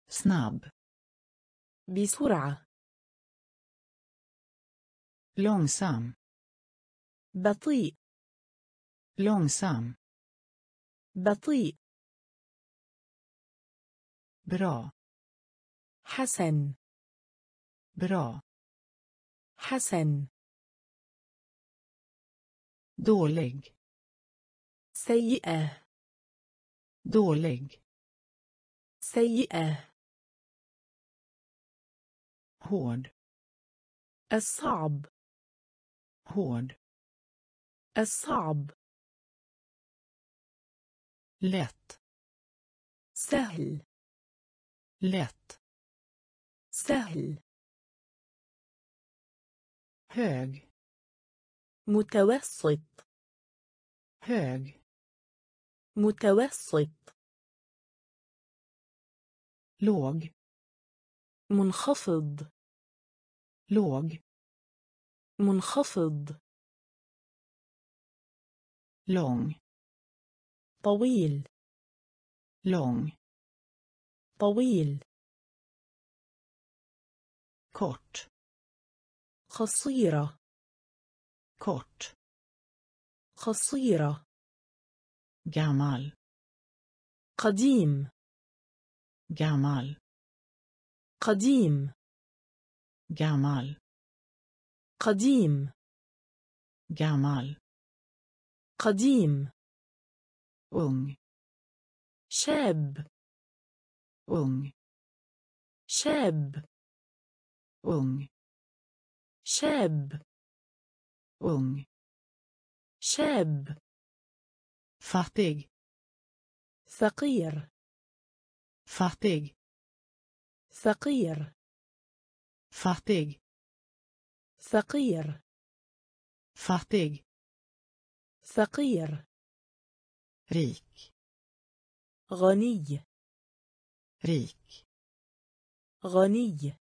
A: سناب
B: بسرعة.
A: لونسام
B: بطيء.
A: لونسام
B: بطيء.
A: برا
B: حسن.
A: برا.
B: حسن.
A: دولج.
B: سيئة.
A: دولج.
B: سيئة.
A: هود.
B: الصعب.
A: هود.
B: الصعب.
A: لت.
B: سهل.
A: لت.
B: سهل.
A: hög
B: متوسط.
A: hög
B: متوسط.
A: låg
B: منخفض.
A: låg
B: منخفض.
A: lång
B: طويل.
A: lång
B: طويل.
A: Kort
B: قصيرة
A: kort
B: قصيرة
A: gammal
B: قديم
A: gammal
B: قديم
A: gammal
B: قديم
A: gammal
B: قديم
A: ung
B: شاب
A: ung
B: شاب
A: ung
B: شاب
A: ung
B: شاب
A: fattig
B: فقير
A: fattig
B: فقير
A: fattig
B: فقير
A: fattig
B: فقير
A: rik
B: غني
A: rik
B: غني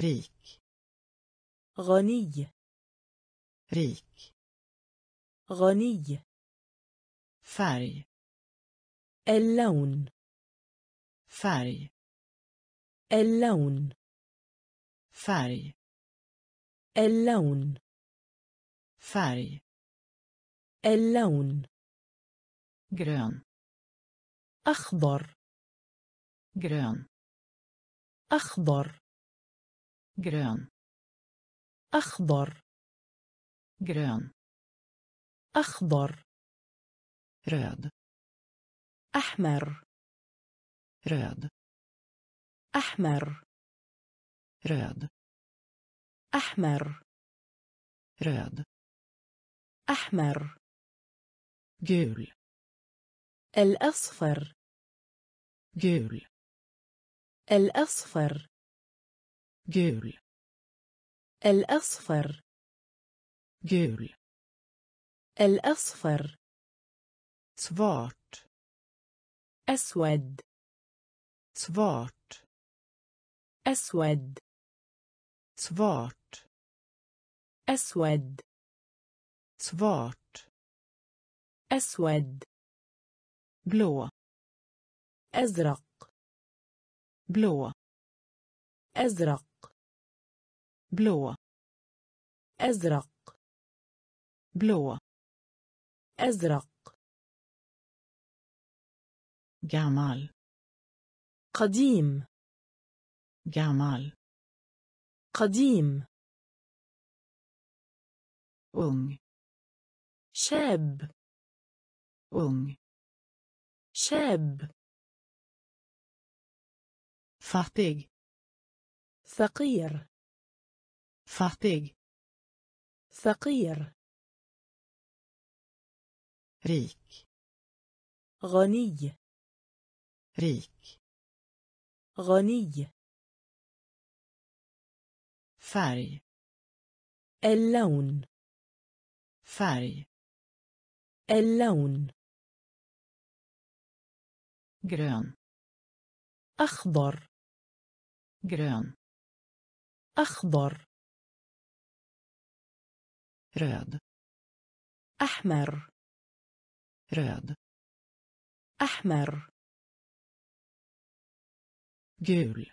A: rik
B: غني
A: rik
B: غني
A: färg
B: اللون
A: färg
B: اللون
A: färg
B: اللون
A: färg
B: اللون
A: grön
B: أخضر
A: grön
B: أخضر.
A: Grön.
B: أخضر
A: grön.
B: أخضر
A: röd.
B: أحمر
A: röd.
B: أحمر
A: röd.
B: أحمر
A: röd.
B: أحمر
A: gul.
B: الأصفر.
A: Gul.
B: الأصفر.
A: Gul
B: الأصفر.
A: gul
B: الأصفر.
A: svart
B: أسود.
A: svart
B: أسود.
A: svart
B: أسود.
A: svart
B: أسود.
A: blå
B: أزرق.
A: blå
B: أزرق.
A: بلو
B: أزرق.
A: بلو
B: أزرق.
A: جمال
B: قديم.
A: جمال
B: قديم.
A: Ung.
B: شاب.
A: Ung.
B: شاب.
A: فاتيغ
B: ثقير
A: fattig.
B: فقير
A: rik.
B: غني
A: rik.
B: غني
A: färg.
B: اللون
A: färg.
B: اللون
A: grön.
B: أخضر
A: grön.
B: أخضر
A: röd.
B: أحمر.
A: Röd.
B: أحمر.
A: Gul.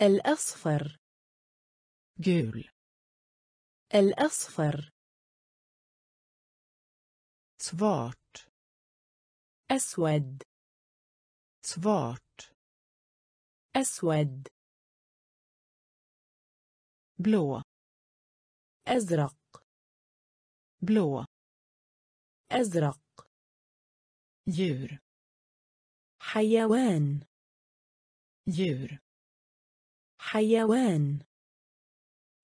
B: الأصفر.
A: Gul.
B: الأصفر.
A: Svart.
B: أسود.
A: Svart.
B: أسود.
A: Blå.
B: أزرق.
A: Blå
B: أزرق
A: djur
B: حيوان
A: djur
B: حيوان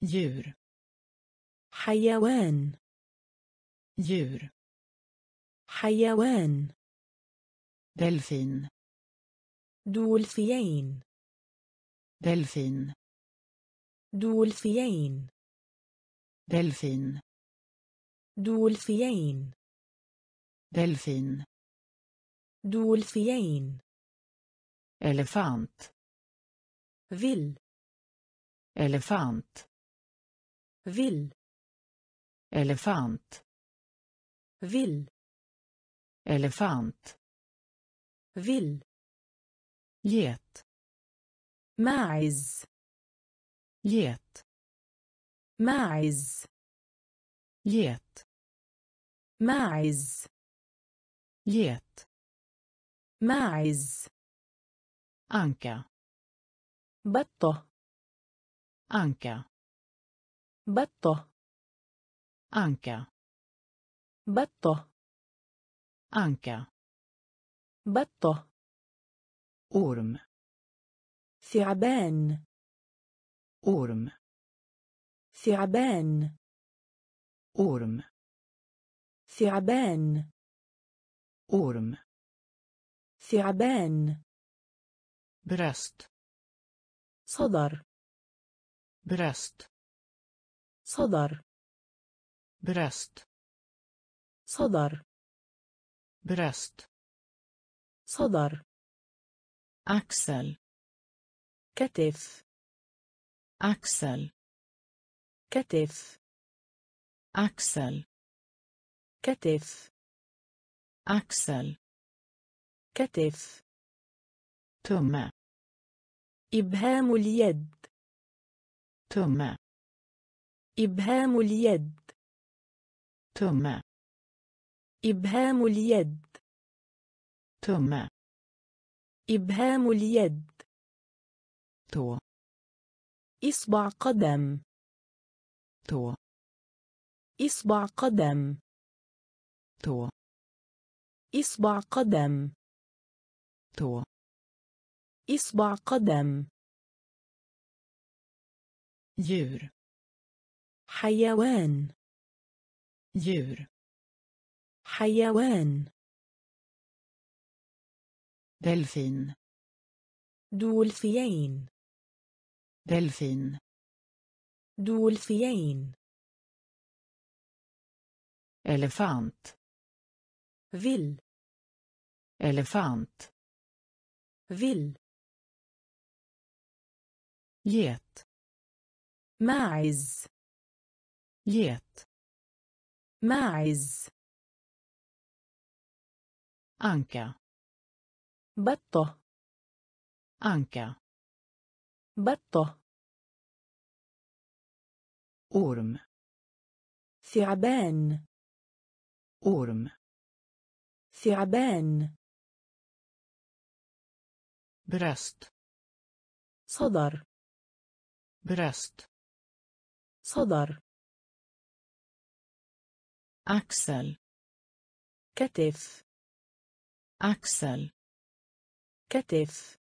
A: djur
B: حيوان
A: djur
B: حيوان
A: delfin
B: دولفين
A: delfin
B: دولفين
A: delfin
B: دولفين
A: delfin
B: دولفين
A: elefant
B: فيل
A: elefant
B: فيل
A: elefant
B: فيل
A: elefant
B: فيل
A: get
B: ماعز
A: get
B: ماعز
A: get
B: ماعز
A: get
B: ماعز
A: anka
B: بطة.
A: anka
B: بطة.
A: anka
B: بطة.
A: anka
B: بطة.
A: orm
B: ثعبان.
A: orm
B: ثعبان.
A: orm.
B: ثعبان.
A: orm.
B: ثعبان.
A: bröst.
B: صدر.
A: bröst.
B: صدر.
A: bröst.
B: صدر.
A: bröst.
B: صدر.
A: أكسل.
B: كتف.
A: أكسل.
B: كتف.
A: Axel
B: كتف.
A: axel
B: كتف.
A: tumme
B: إبهام اليد.
A: tumme
B: إبهام اليد.
A: tumme
B: إبهام اليد.
A: tumme
B: إبهام اليد.
A: tå
B: إصبع قدم.
A: tå
B: إصبع قدم.
A: tå
B: إصبع قدم.
A: tå
B: إصبع قدم.
A: djur
B: حيوان.
A: djur
B: حيوان.
A: delfin
B: دولفين.
A: delfin
B: دولفين.
A: Elefant
B: vill
A: elefant
B: vill
A: get
B: ماعز
A: get
B: ماعز
A: anka
B: بطة
A: anka
B: بطة
A: orm
B: ثعبان
A: أورم.
B: ثعبان.
A: برست.
B: صدر.
A: برست.
B: صدر.
A: أكسل.
B: كتف.
A: أكسل.
B: كتف.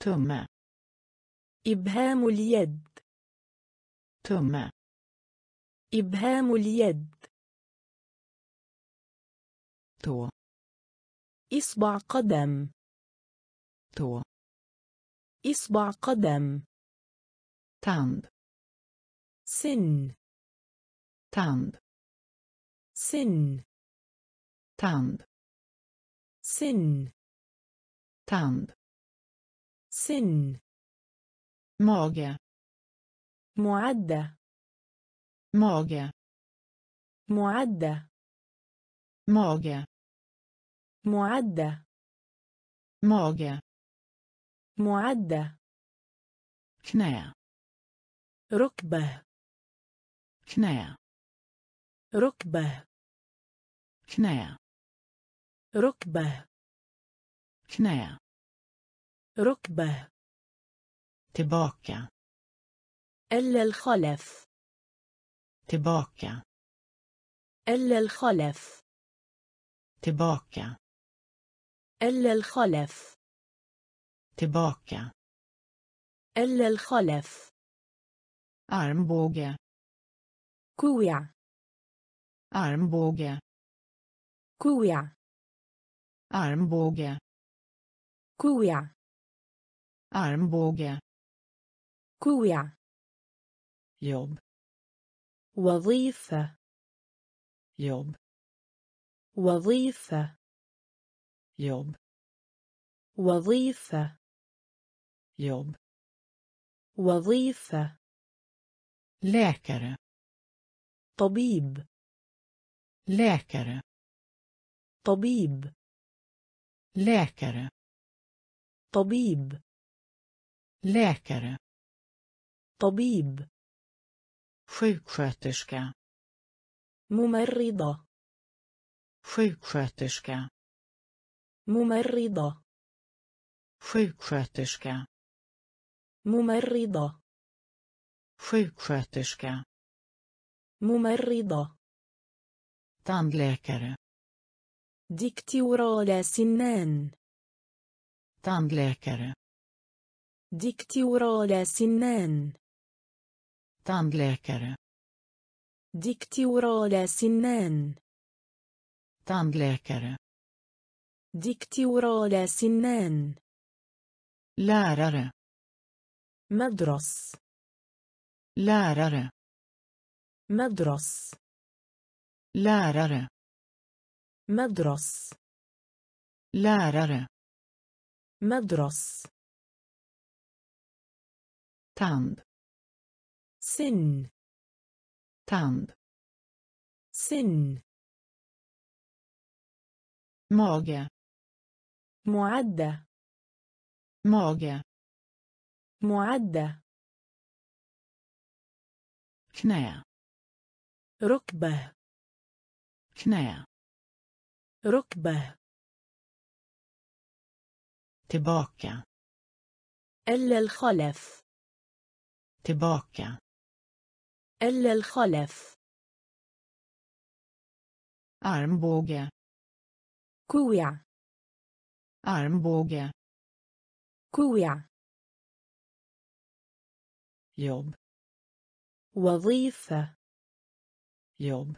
A: تمه
B: إبهام اليد.
A: تمه
B: إبهام اليد.
A: tå
B: إصبع قدم.
A: tå
B: إصبع قدم.
A: tand
B: سن.
A: tand
B: سن.
A: tand
B: سن.
A: tand
B: سن.
A: mage
B: معدة.
A: Mage
B: معدة.
A: mage
B: معدة.
A: mage
B: معدة.
A: knä
B: ركبة.
A: knä
B: ركبة.
A: knä
B: ركبة.
A: knä
B: ركبة.
A: tillbaka
B: إلا الخلف.
A: tillbaka
B: إلا الخلف
A: tillbaka
B: إلا الخلف
A: tillbaka
B: إلا الخلف
A: armbåge
B: كوع
A: armbåge
B: كوع
A: armbåge
B: كوع
A: armbåge
B: كوع
A: jobb
B: وظيفة.
A: jobb
B: وظيفة.
A: jobb
B: وظيفة.
A: jobb
B: وظيفة.
A: läkare
B: طبيب.
A: läkare
B: طبيب.
A: läkare
B: طبيب.
A: läkare
B: طبيب.
A: Sjuksköterska
B: ممرضة
A: sjuksköterska
B: ممرضة
A: sjuksköterska
B: ممرضة
A: sjuksköterska
B: ممرضة
A: tandläkare
B: دكتوراه سنان
A: tandläkare
B: دكتوراه سنان
A: tandläkare
B: دكتوراه سنان
A: tandläkare
B: دكتوراه سنان
A: lärare
B: مدرس
A: lärare
B: مدرس
A: lärare
B: مدرس
A: lärare
B: مدرس
A: tand
B: سن
A: tand
B: سن
A: mage
B: معدة
A: mage
B: معدة
A: knä
B: ركبة
A: knä
B: ركبة
A: tillbaka
B: إلا الخلف
A: tillbaka
B: إلا الخلف
A: armbåge
B: كوع
A: armbåge
B: كوع
A: jobb
B: وظيفة
A: jobb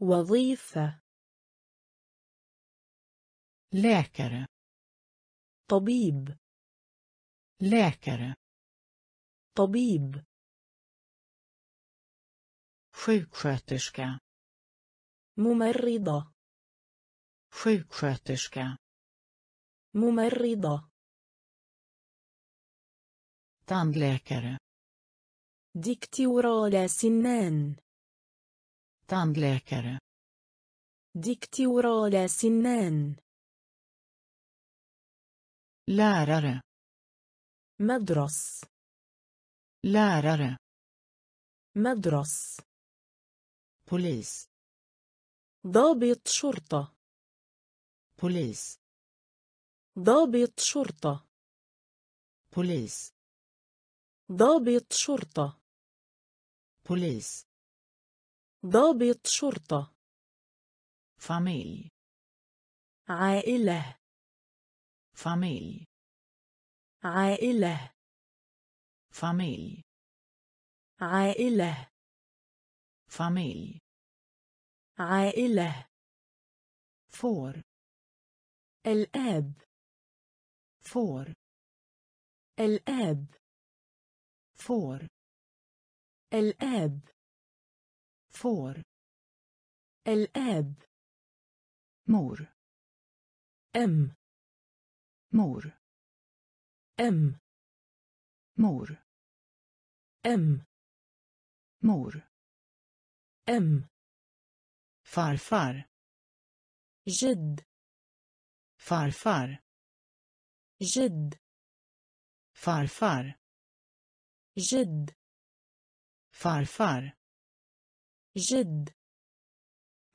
B: وظيفة
A: läkare
B: طبيب
A: läkare
B: طبيب
A: sjuksköterska
B: ممرضة
A: sjuksköterska
B: ممرضة
A: tandläkare
B: دكتورال سنان
A: tandläkare
B: دكتورال سنان
A: lärare
B: مدرس
A: lärare
B: مدرس
A: polis
B: ضابط شرطة.
A: polis
B: ضابط شرطة.
A: polis
B: ضابط شرطة.
A: polis
B: ضابط شرطة.
A: familj
B: عائلة.
A: familj
B: عائلة.
A: familj
B: عائلة.
A: familj.
B: عائلة.
A: far
B: الأب.
A: far
B: الأب.
A: far
B: الأب.
A: far
B: الأب.
A: مور
B: أم.
A: مور
B: أم.
A: مور
B: أم.
A: مور
B: أم
A: farfar
B: جد
A: farfar
B: جد
A: farfar
B: جد
A: farfar
B: جد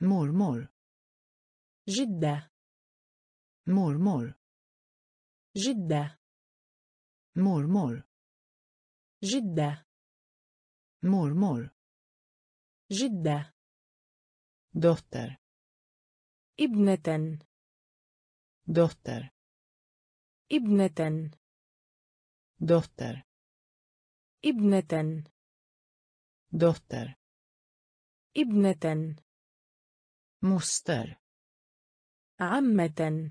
A: mormor
B: جدة
A: mormor
B: جدة
A: mormor
B: جدة
A: mormor
B: جدة.
A: دوتر.
B: ابنة.
A: دوتر.
B: ابنة.
A: دوتر.
B: ابنة.
A: دوتر.
B: ابنة.
A: مستر
B: عمة.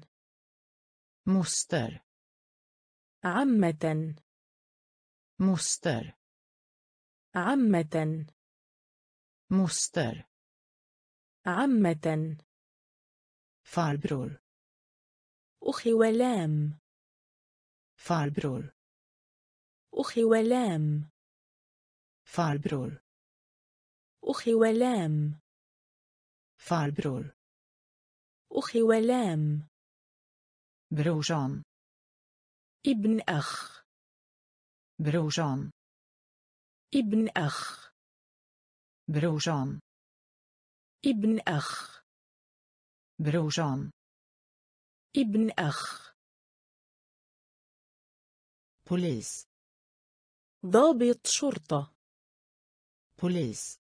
A: مستر
B: عمة.
A: مستر
B: عمة.
A: Moster
B: عمة
A: farbror
B: أخي ولام
A: farbror
B: أخي ولام
A: farbror
B: أخي ولام
A: farbror
B: أخي ولام
A: brorsan
B: ابن أخ
A: brorsan
B: ابن أخ
A: بروجان.
B: ابن أخ.
A: brorson.
B: ابن أخ.
A: polis.
B: ضابط شرطة.
A: polis.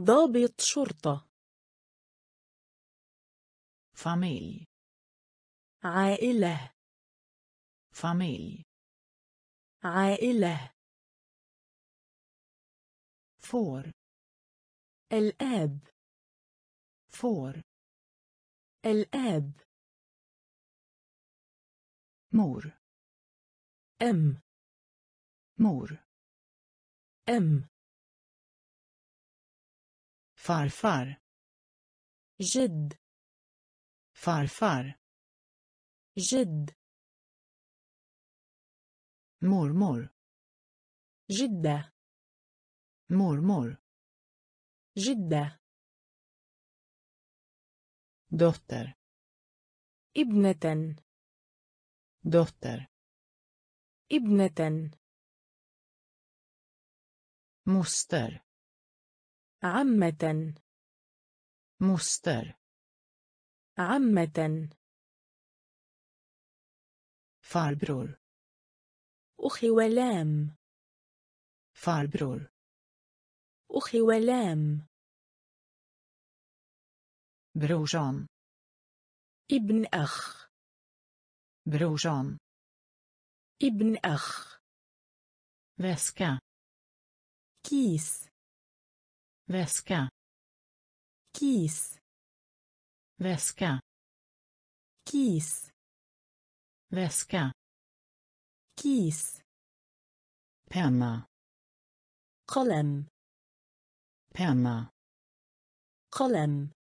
B: ضابط شرطة.
A: familj.
B: عائلة.
A: familj.
B: عائلة.
A: far.
B: الآب.
A: far.
B: الآب.
A: mor.
B: أم.
A: mor.
B: أم.
A: farfar
B: جد.
A: farfar
B: جد.
A: mormor.
B: جدة.
A: mor mormor
B: جدة.
A: dotter
B: ابنة.
A: dotter
B: ابنة.
A: moster.
B: عمة.
A: moster.
B: عمة.
A: فاربرور
B: أخي ولام.
A: فاربرور
B: أخي ولام.
A: بروجان.
B: ابن أخ.
A: بروجان.
B: ابن أخ.
A: فسكا
B: كيس.
A: فسكا
B: كيس.
A: فسكا
B: كيس.
A: فسكا
B: كيس.
A: بنا
B: قلم.
A: penna
B: قلم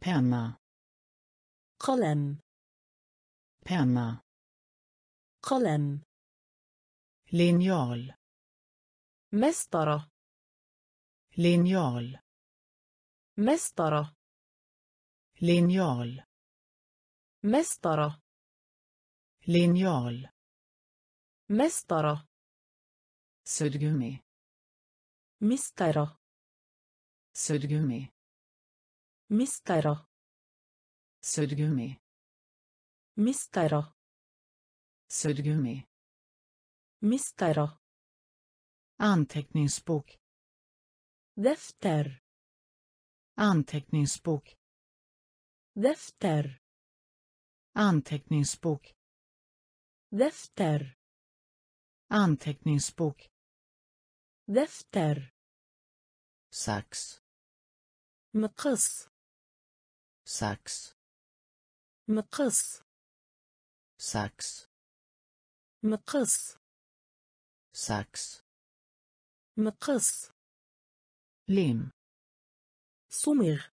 A: penna
B: قلم
A: penna
B: قلم
A: linjal
B: مسطرة
A: linjal
B: مسطرة
A: linjal
B: مسطرة
A: linjal
B: مسطرة
A: suddgummi
B: مسطرة
A: suddgummi
B: مسطرة
A: suddgummi
B: مسطرة
A: suddgummi
B: مسطرة
A: anteckningsbok
B: دفتر
A: anteckningsbok
B: دفتر
A: anteckningsbok
B: دفتر
A: anteckningsbok
B: دفتر
A: sax
B: مقص.
A: ساكس.
B: مقص.
A: ساكس.
B: مقص.
A: ساكس.
B: مقص.
A: lim.
B: صمغ.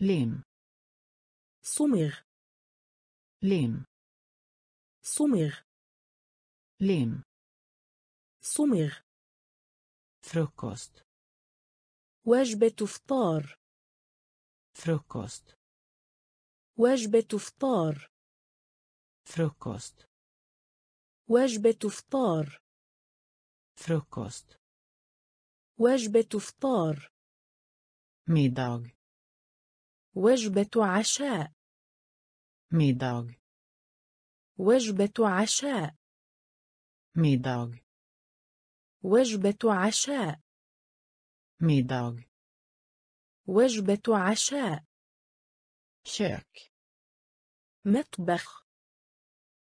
A: lim.
B: صمغ.
A: lim.
B: صمغ.
A: lim.
B: صمغ.
A: frukost.
B: وجبة فطار.
A: Frukost.
B: وجبة فطار.
A: Frukost.
B: وجبة فطار.
A: Frukost.
B: وجبة فطار.
A: Middag.
B: وجبة عشاء.
A: Middag.
B: وجبة عشاء.
A: Middag.
B: وجبة عشاء.
A: Middag
B: وجبة عشاء.
A: Kök.
B: مطبخ.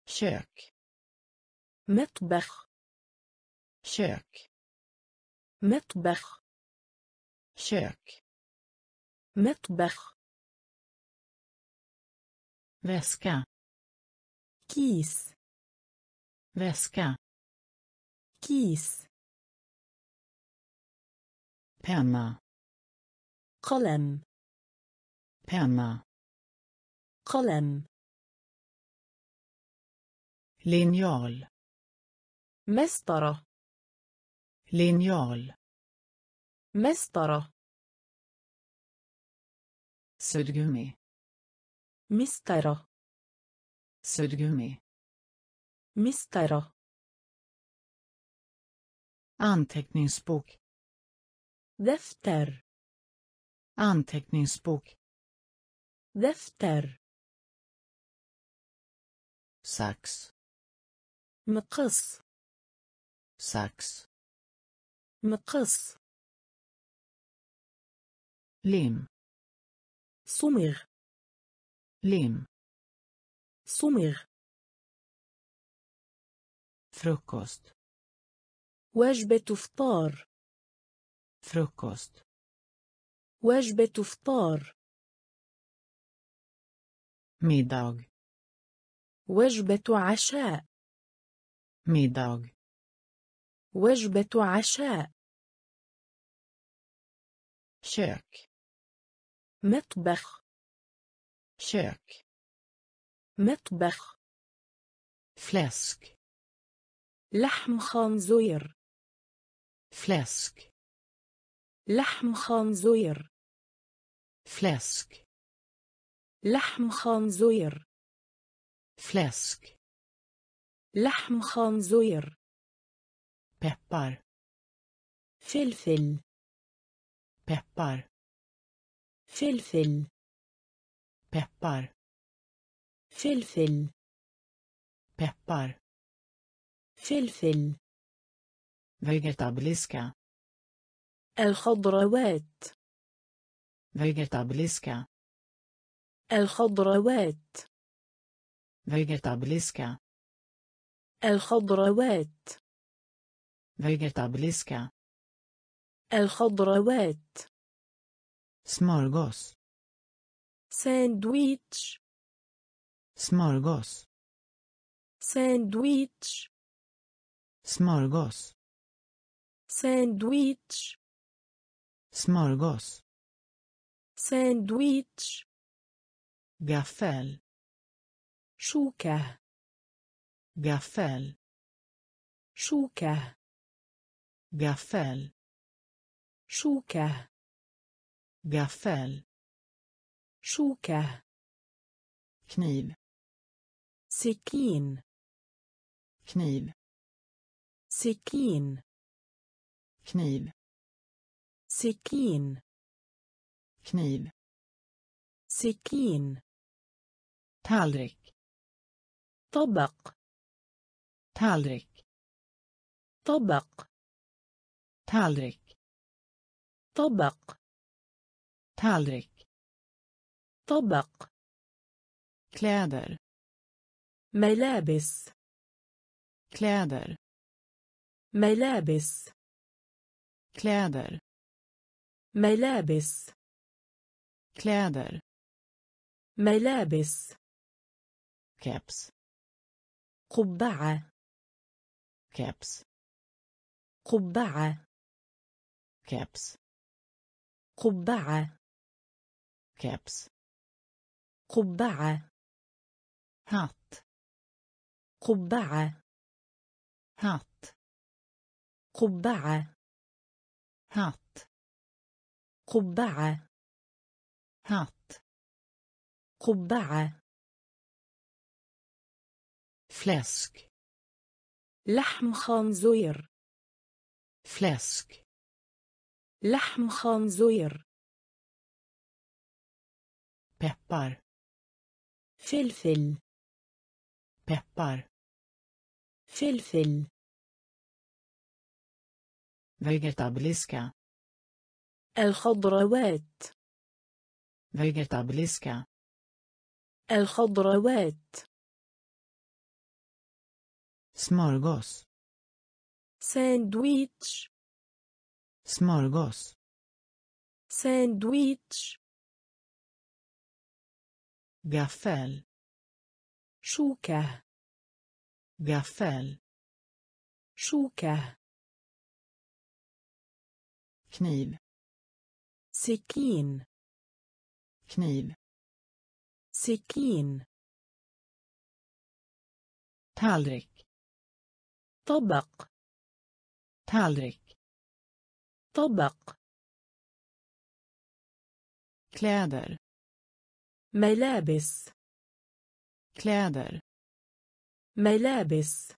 A: Kök.
B: مطبخ.
A: Kök.
B: مطبخ.
A: Kök.
B: مطبخ.
A: Väska.
B: كيس
A: väska.
B: كيس
A: penna
B: قلم
A: penna
B: قلم
A: linjal
B: مسطرة
A: linjal
B: مسطرة
A: suddgummi
B: مسطرة
A: suddgummi
B: مسطرة
A: anteckningsbok
B: دفتر
A: anteckningsbok
B: دفتر
A: sax
B: مقص
A: sax
B: مقص
A: lim
B: صمغ
A: lim
B: صمغ
A: frukost
B: وجبة فطار
A: frukost.
B: وجبة فطار.
A: Middag.
B: وجبة عشاء.
A: Middag.
B: وجبة عشاء.
A: Kök.
B: مطبخ.
A: Kök.
B: مطبخ.
A: Fläsk.
B: لحم خنزير.
A: Fläsk.
B: لحم خنزير
A: فلاسك
B: لحم خنزير
A: fläsk
B: لحم خنزير
A: peppar
B: فلفل.
A: peppar
B: فلفل.
A: peppar
B: فلفل.
A: peppar
B: فلفل.
A: vegetabiliska
B: الخضروات.
A: vegetabiliska
B: الخضروات.
A: vegetabiliska
B: الخضروات.
A: vegetabiliska
B: الخضروات.
A: smörgås
B: ساندويتش
A: smörgås
B: ساندويتش
A: smörgås
B: ساندويتش
A: smörgås
B: ساندويتش
A: gaffel
B: شوكة
A: gaffel
B: شوكة
A: gaffel
B: شوكة
A: gaffel
B: شوكة
A: kniv
B: سكين
A: kniv
B: سكين
A: kniv
B: سكين.
A: kniv
B: سكين.
A: tallrik
B: طبق.
A: tallrik
B: طبق.
A: tallrik
B: طبق.
A: tallrik
B: طبق.
A: kläder
B: ملابس.
A: كلادر
B: ملابس.
A: كلادر
B: ملابس.
A: Kläder.
B: ملابس.
A: Keps.
B: قبعة.
A: Keps.
B: قبعة.
A: Keps.
B: قبعة.
A: Keps.
B: قبعة.
A: Hatt.
B: قبعة.
A: Hatt.
B: قبعة.
A: Hatt.
B: قبعة.
A: هات
B: قبعة.
A: فلاسك
B: لحم خنزير
A: فلاسك
B: لحم خنزير
A: peppar
B: فلفل.
A: peppar
B: فلفل.
A: Vegetabiliska.
B: الخضروات.
A: vegetabiliska
B: الخضروات.
A: smörgås
B: ساندويتش
A: smörgås
B: ساندويتش
A: gaffel
B: شوكة
A: gaffel
B: شوكة
A: kniv
B: سكين
A: kniv
B: سكين
A: تالريك
B: طبق
A: تالريك
B: طبق
A: كلادر
B: ملابس
A: كلادر
B: ملابس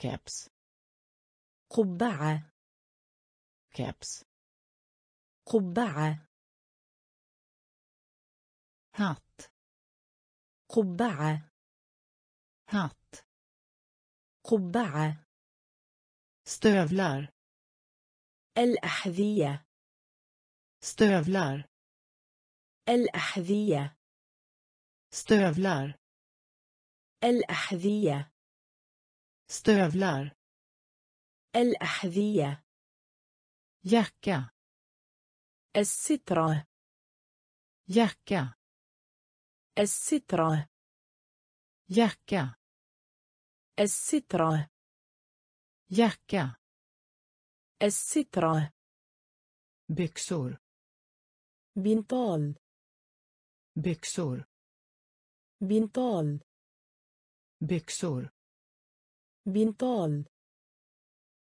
A: كابس
B: قبعه
A: keps
B: قبعة.
A: hatt
B: قبعة.
A: hatt
B: قبعة.
A: stövlar
B: الأحذية.
A: stövlar
B: الأحذية.
A: stövlar
B: الأحذية.
A: stövlar
B: الأحذية.
A: jacka
B: السترة
A: jacka
B: السترة
A: jacka
B: السترة
A: jacka
B: السترة
A: byxor
B: بنطال
A: byxor
B: بنطال
A: byxor
B: بنطال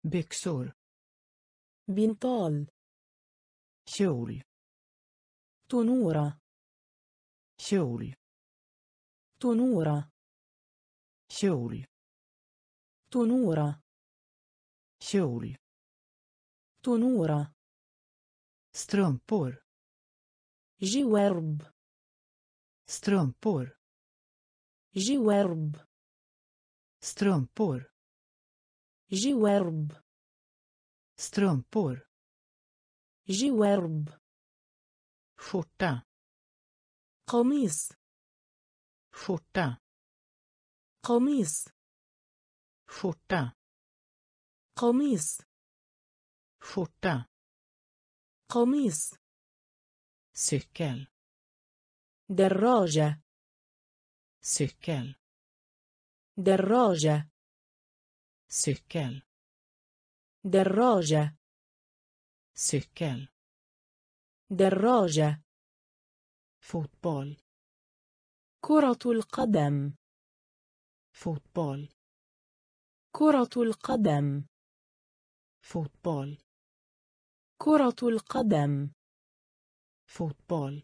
A: byxor
B: بنطال
A: kjol
B: تنورة
A: kjol
B: تنورة
A: kjol
B: تنورة
A: kjol
B: تنورة
A: strumpor
B: جوارب
A: strumpor
B: جوارب
A: strumpor
B: جوارب.
A: Strumpor
B: جوارب
A: skjorta
B: قميص
A: skjorta
B: قميص
A: skjorta
B: قميص
A: skjorta
B: قميص
A: cykel
B: دراجة
A: cykel
B: دراجة
A: cykel
B: دراجة.
A: cykel
B: دراجة.
A: fotboll
B: كرة القدم.
A: fotboll
B: كرة القدم.
A: fotboll
B: كرة القدم.
A: fotboll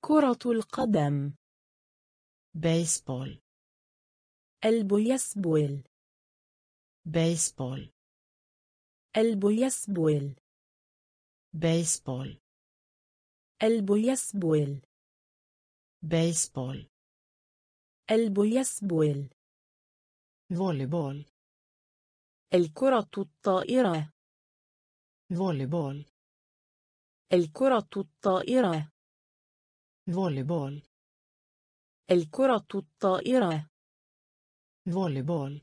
B: كرة القدم.
A: baseball
B: البيسبول
A: baseball
B: البيسبول
A: baseball.
B: البيسبول
A: baseball.
B: البيسبول
A: volleyboll
B: الكرة الطائرة.
A: Volleyboll
B: الكرة الطائرة.
A: Volleyboll
B: الكرة الطائرة.
A: Volleyboll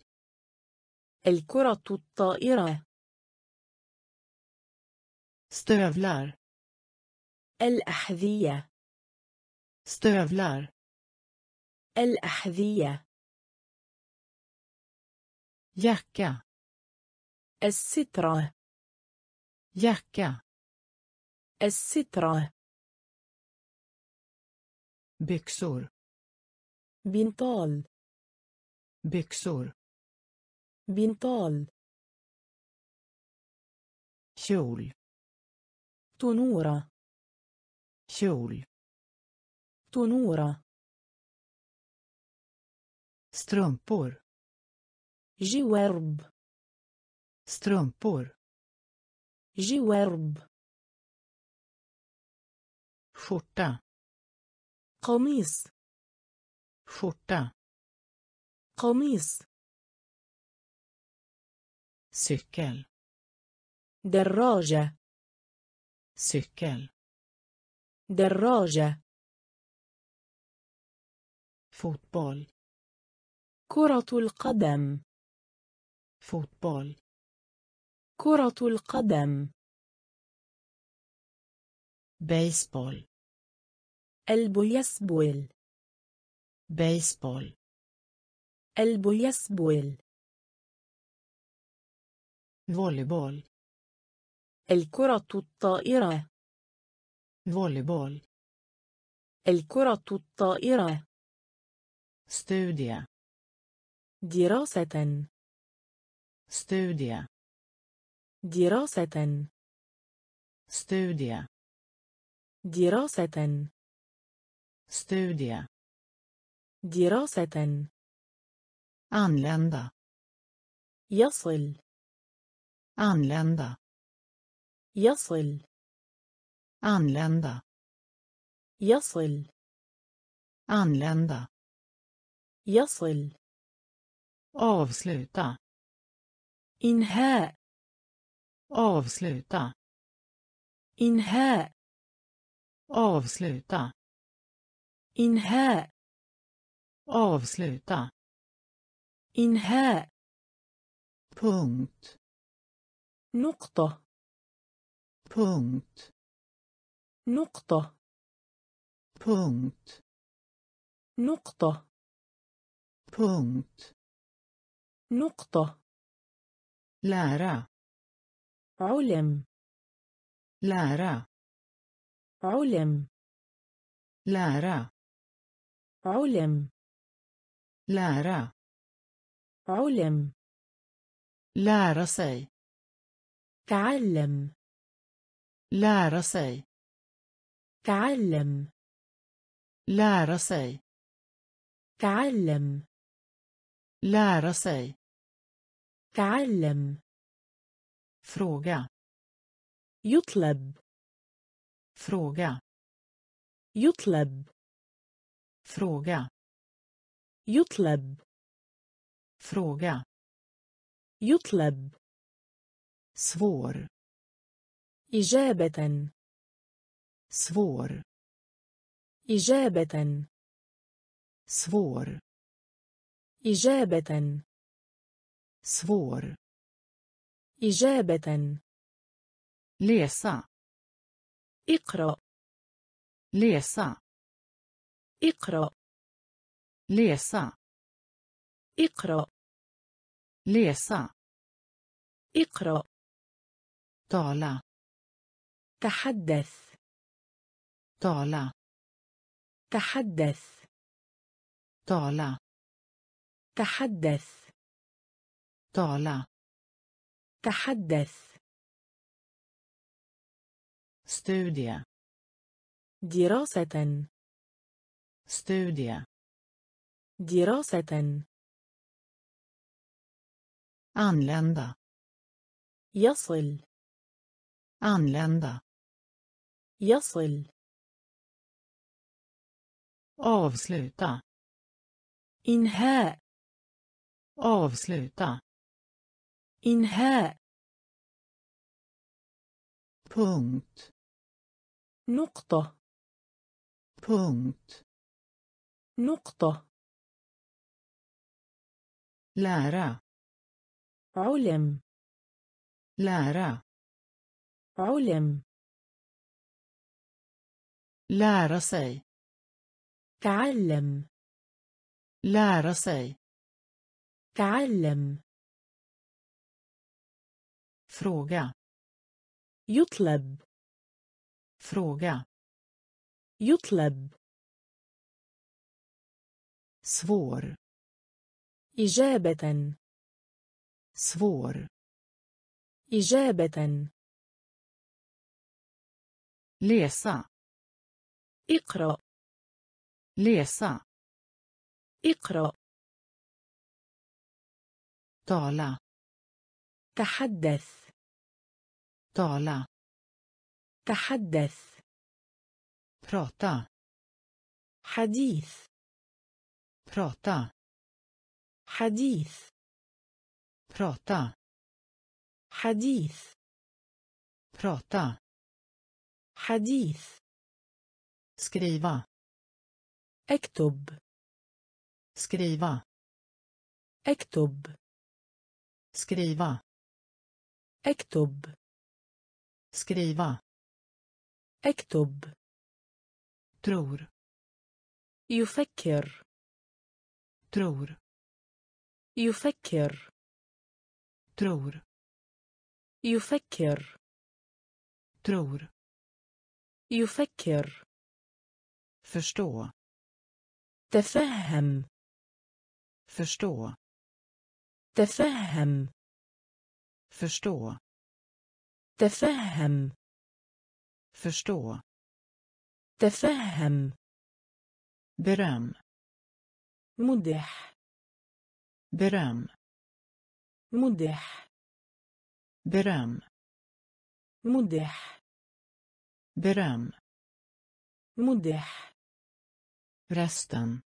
B: الكرة الطائرة.
A: Stövlar
B: الأحذية
A: stövlar
B: الأحذية
A: jacka
B: السترة
A: jacka
B: السترة
A: byxor
B: بنطال
A: byxor
B: بنطال
A: kjol
B: تنورة
A: kjol
B: تنورة
A: strumpor
B: جوارب
A: strumpor
B: جوارب
A: skjorta
B: قميص
A: skjorta
B: قميص
A: cykel
B: دراجة
A: cykel
B: دراجة
A: fotboll
B: كرة القدم
A: fotboll
B: كرة القدم
A: baseball
B: البيسبول
A: baseball
B: البيسبول
A: volleyboll
B: الكرة الطائرة.
A: volleyboll
B: الكرة الطائرة.
A: studie
B: دراسة.
A: studie
B: دراسة.
A: studie
B: دراسة.
A: studie
B: دراسة.
A: أنلندا
B: يصل.
A: أنلندا
B: يصل
A: anlända
B: يصل
A: anlända
B: يصل
A: avsluta
B: إنهاء
A: avsluta
B: إنهاء
A: avsluta
B: إنهاء
A: avsluta
B: إنهاء
A: punkt
B: نقطة
A: punkt
B: نقطة
A: punkt
B: نقطة
A: punkt
B: نقطة
A: lära
B: علم
A: lära
B: علم
A: lära
B: علم
A: lära
B: علم
A: lära sig
B: تعلم
A: lära sig
B: تعلم
A: lära sig
B: تعلم
A: lära sig
B: تعلم
A: fråga
B: يطلب
A: fråga
B: يطلب
A: fråga
B: يطلب
A: fråga
B: يطلب
A: svår
B: إجابة.
A: Svår.
B: إجابة.
A: Svår.
B: إجابة.
A: Svår.
B: إجابة.
A: Läsa.
B: اقرأ.
A: Läsa.
B: اقرأ.
A: Läsa.
B: اقرأ.
A: Läsa.
B: اقرأ.
A: Tala.
B: تحدث.
A: طالا
B: تحدث.
A: طالا
B: تحدث.
A: طالا
B: تحدث.
A: ستوديا.
B: دراسة.
A: ستوديا.
B: دراسة.
A: أنلندا
B: يصل.
A: أنلندا
B: يصل
A: avsluta
B: إنهاء
A: avsluta
B: إنهاء
A: punkt
B: نقطة
A: punkt
B: نقطة
A: lära
B: علم
A: lära
B: علم
A: lära sig
B: تعلم
A: lära sig
B: تعلم
A: fråga
B: يطلب
A: fråga
B: يطلب
A: svår
B: إجابة
A: svår
B: إجابة
A: läsa
B: اقرأ.
A: läsa
B: اقرأ.
A: tala
B: تحدث.
A: tala
B: تحدث.
A: prata
B: حديث.
A: prata
B: حديث.
A: prata
B: حديث.
A: prata
B: حديث.
A: skriva
B: اكتب
A: skriva
B: اكتب
A: skriva
B: اكتب
A: skriva
B: اكتب
A: tror
B: يفكر
A: tror
B: يفكر
A: tror
B: يفكر
A: tror
B: يفكر
A: förstå
B: تفهم
A: förstå
B: تفهم
A: förstå
B: تفهم
A: förstå
B: تفهم
A: beröm
B: مدح
A: beröm
B: مدح
A: beröm
B: مدح
A: beröm
B: مدح
A: resten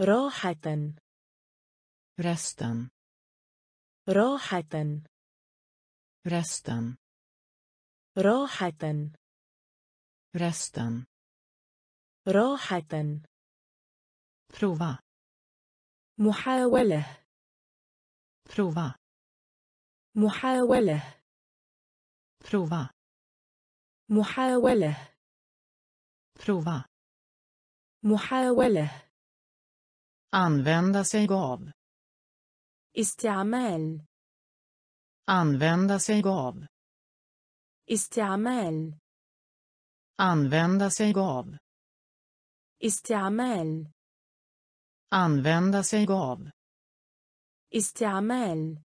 B: راحة
A: resten
B: راحة
A: resten
B: راحة
A: resten
B: راحة
A: prova
B: محاولة
A: prova
B: محاولة
A: prova
B: محاولة
A: prova
B: محاولة
A: använda sig av
B: استعمال
A: använda sig av
B: استعمال
A: använda sig av
B: استعمال
A: använda sig av
B: استعمال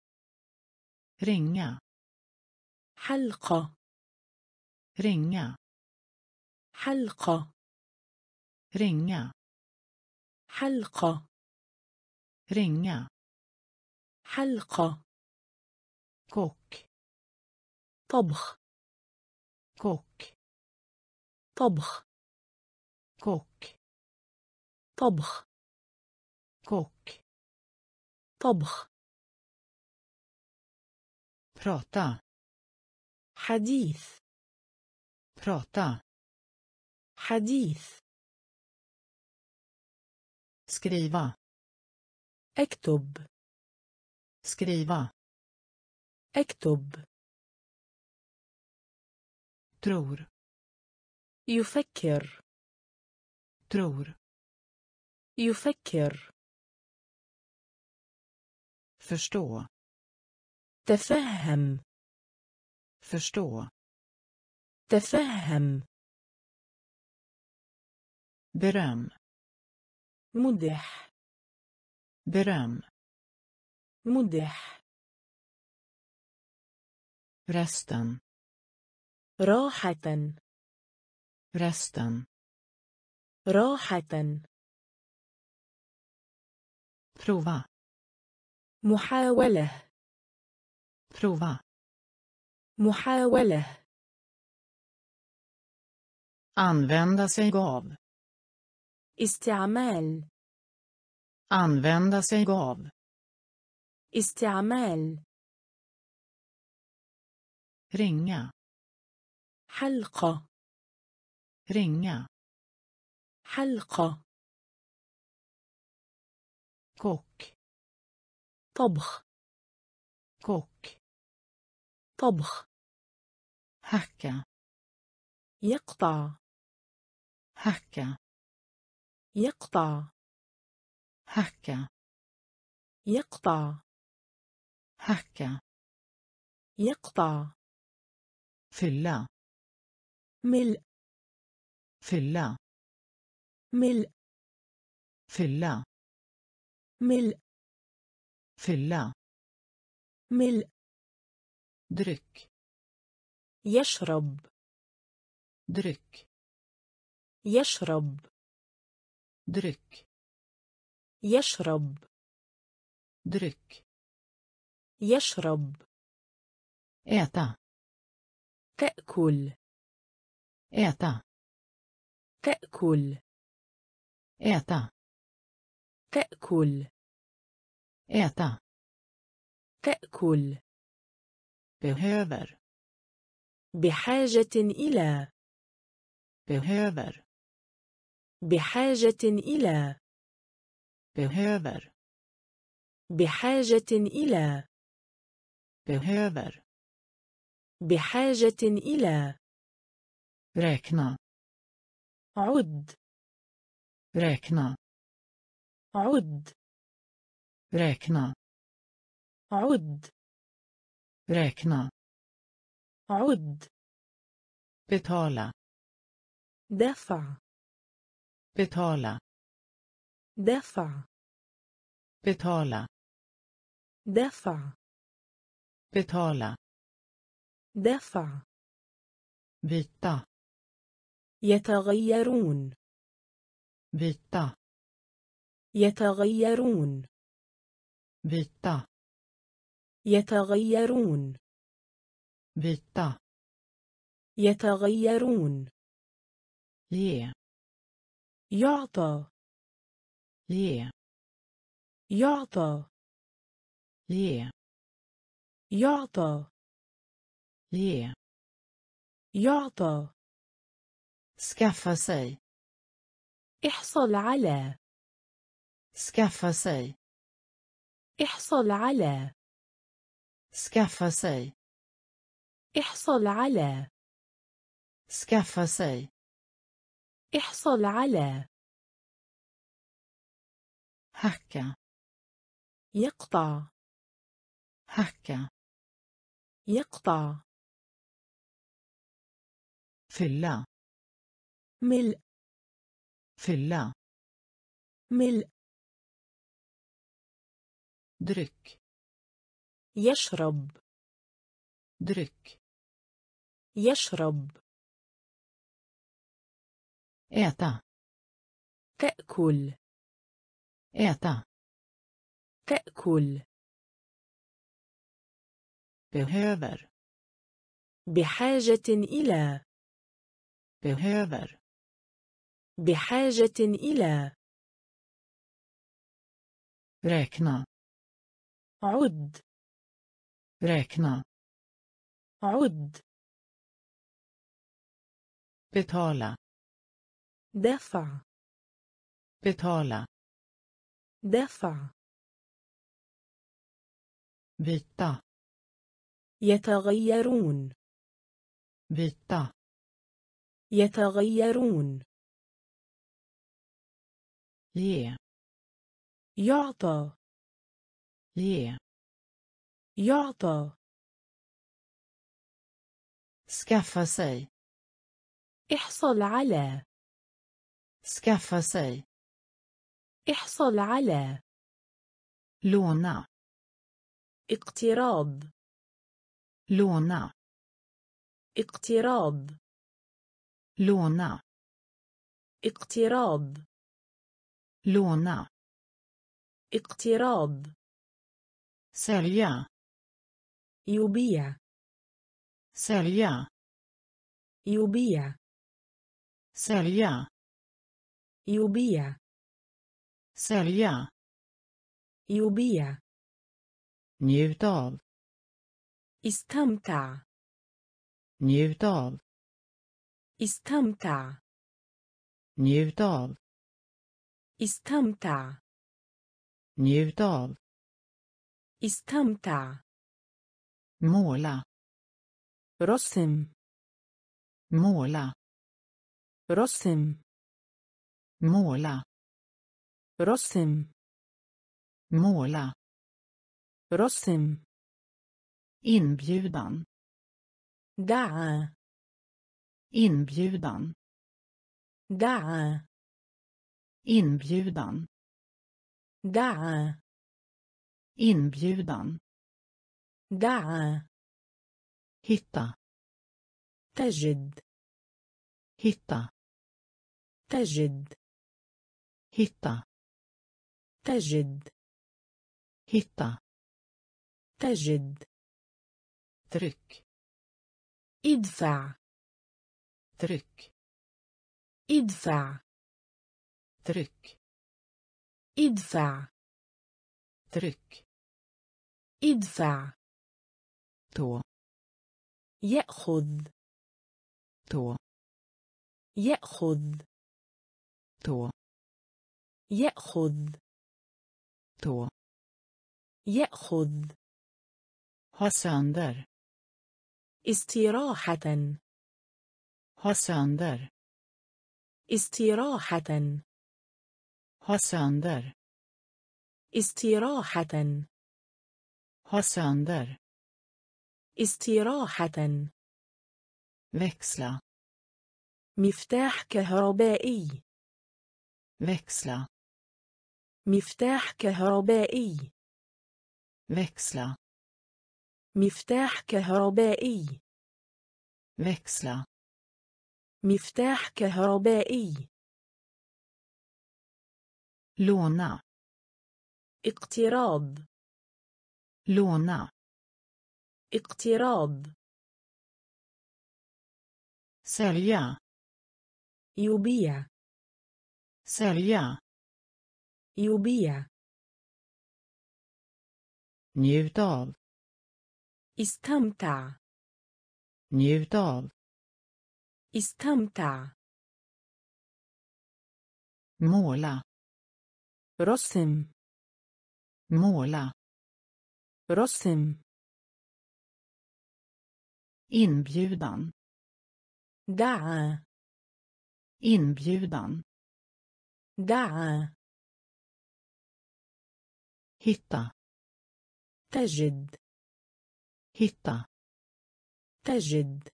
A: ringa
B: حلقة
A: ringa
B: حلقة
A: ringa
B: حلقة
A: ringa
B: حلقة
A: kock
B: طبخ
A: kock
B: طبخ
A: kock
B: طبخ
A: kock
B: طبخ
A: prata
B: حديث
A: prata
B: حديث
A: skriva
B: اكتب
A: skriva
B: اكتب
A: tror
B: يفكر
A: tror
B: يفكر تفهم
A: beröm
B: مدح
A: beröm
B: مدح
A: resten
B: راحة
A: resten
B: راحة
A: prova
B: محاولة
A: prova
B: محاولة
A: använda sig av
B: استعمال
A: använda sig av
B: استعمال
A: ringa
B: حلقة
A: ringa
B: حلقة
A: kock
B: طبخ
A: kock
B: طبخ
A: hacka
B: يقطع
A: hacka
B: يقطع.
A: هكا.
B: يقطع.
A: هكا.
B: يقطع.
A: فلا.
B: مل.
A: فلا.
B: مل.
A: فلا.
B: مل.
A: فلا.
B: مل.
A: درك.
B: يشرب.
A: درك.
B: يشرب.
A: دريك
B: يشرب.
A: دريك
B: يشرب.
A: إعطى.
B: تأكل.
A: إعطى.
B: تأكل.
A: إعطى.
B: تأكل.
A: اتا
B: تأكل.
A: behöver
B: بحاجة إلى.
A: behöver
B: بحاجة إلى
A: behöver
B: بحاجة إلى
A: behöver
B: بحاجة إلى
A: räkna
B: عد
A: räkna
B: عد
A: räkna
B: عد
A: räkna
B: عد
A: betala
B: دفع
A: betala
B: دفع
A: betala
B: دفع
A: betala
B: دفع
A: byta
B: يتغيرون
A: byta
B: يتغيرون
A: byta
B: يتغيرون
A: byta
B: يتغيرون.
A: ge
B: يعطى.
A: لي
B: يعطى.
A: لي
B: يعطى.
A: لي
B: يعطى.
A: skaffa sig
B: احصل على.
A: skaffa sig
B: احصل على.
A: skaffa sig
B: احصل على.
A: skaffa sig
B: احصل على.
A: هكا.
B: يقطع.
A: هكا.
B: يقطع.
A: فلا.
B: مل.
A: فلا.
B: مل.
A: درك.
B: يشرب.
A: درك.
B: يشرب.
A: Äta
B: تأكل
A: äta
B: تأكل
A: behöver
B: بحاجة إلى
A: behöver
B: بحاجة إلى
A: räkna
B: عد
A: räkna
B: عد
A: betala
B: دفع.
A: betala.
B: دفع.
A: byta.
B: يتغيرون.
A: byta.
B: يتغيرون.
A: ge.
B: يعطى.
A: ge.
B: يعطى.
A: skaffa sig.
B: احصل على.
A: skaffa sig.
B: احصل على.
A: لونا
B: اقتراض
A: لونا
B: اقتراض
A: لونا
B: اقتراض
A: لونا
B: اقتراض
A: سريع
B: يبيع.
A: سريع
B: يبيع.
A: سريع
B: يبيع
A: sälja.
B: يبيع
A: njut av.
B: استمتع
A: njut av.
B: استمتع
A: njut av.
B: استمتع
A: njut av.
B: استمتع
A: måla.
B: رسم
A: måla.
B: رسم
A: måla
B: رسم
A: måla
B: رسم
A: inbjudan
B: دعا
A: inbjudan
B: دعا
A: inbjudan
B: دعا
A: inbjudan
B: دعا
A: hitta
B: تجد
A: hitta
B: تجد
A: hitta
B: تجد
A: hitta
B: تجد
A: tryck
B: ادفع
A: tryck
B: ادفع
A: tryck
B: ادفع
A: tryck
B: ادفع
A: tå
B: يأخذ
A: tå
B: يأخذ
A: tå
B: يأخذ.
A: tå
B: يأخذ.
A: ha sönder
B: استراحة.
A: ha sönder
B: استراحة.
A: ha sönder
B: استراحة.
A: ha sönder
B: استراحة.
A: växla.
B: مفتاح كهربائي.
A: växla.
B: مفتاح كهربائي.
A: Växla.
B: مفتاح كهربائي.
A: Växla.
B: مفتاح كهربائي.
A: Låna.
B: اقتراض
A: låna.
B: اقتراض
A: sälja.
B: يبيع.
A: Sälja.
B: Jobia.
A: Njut av.
B: Istamta.
A: Njut av.
B: Istamta.
A: Måla.
B: Rossem.
A: Måla.
B: Rossem.
A: Inbjudan.
B: Da'a.
A: Inbjudan.
B: Da'a.
A: Hitta
B: تجد
A: hitta
B: تجد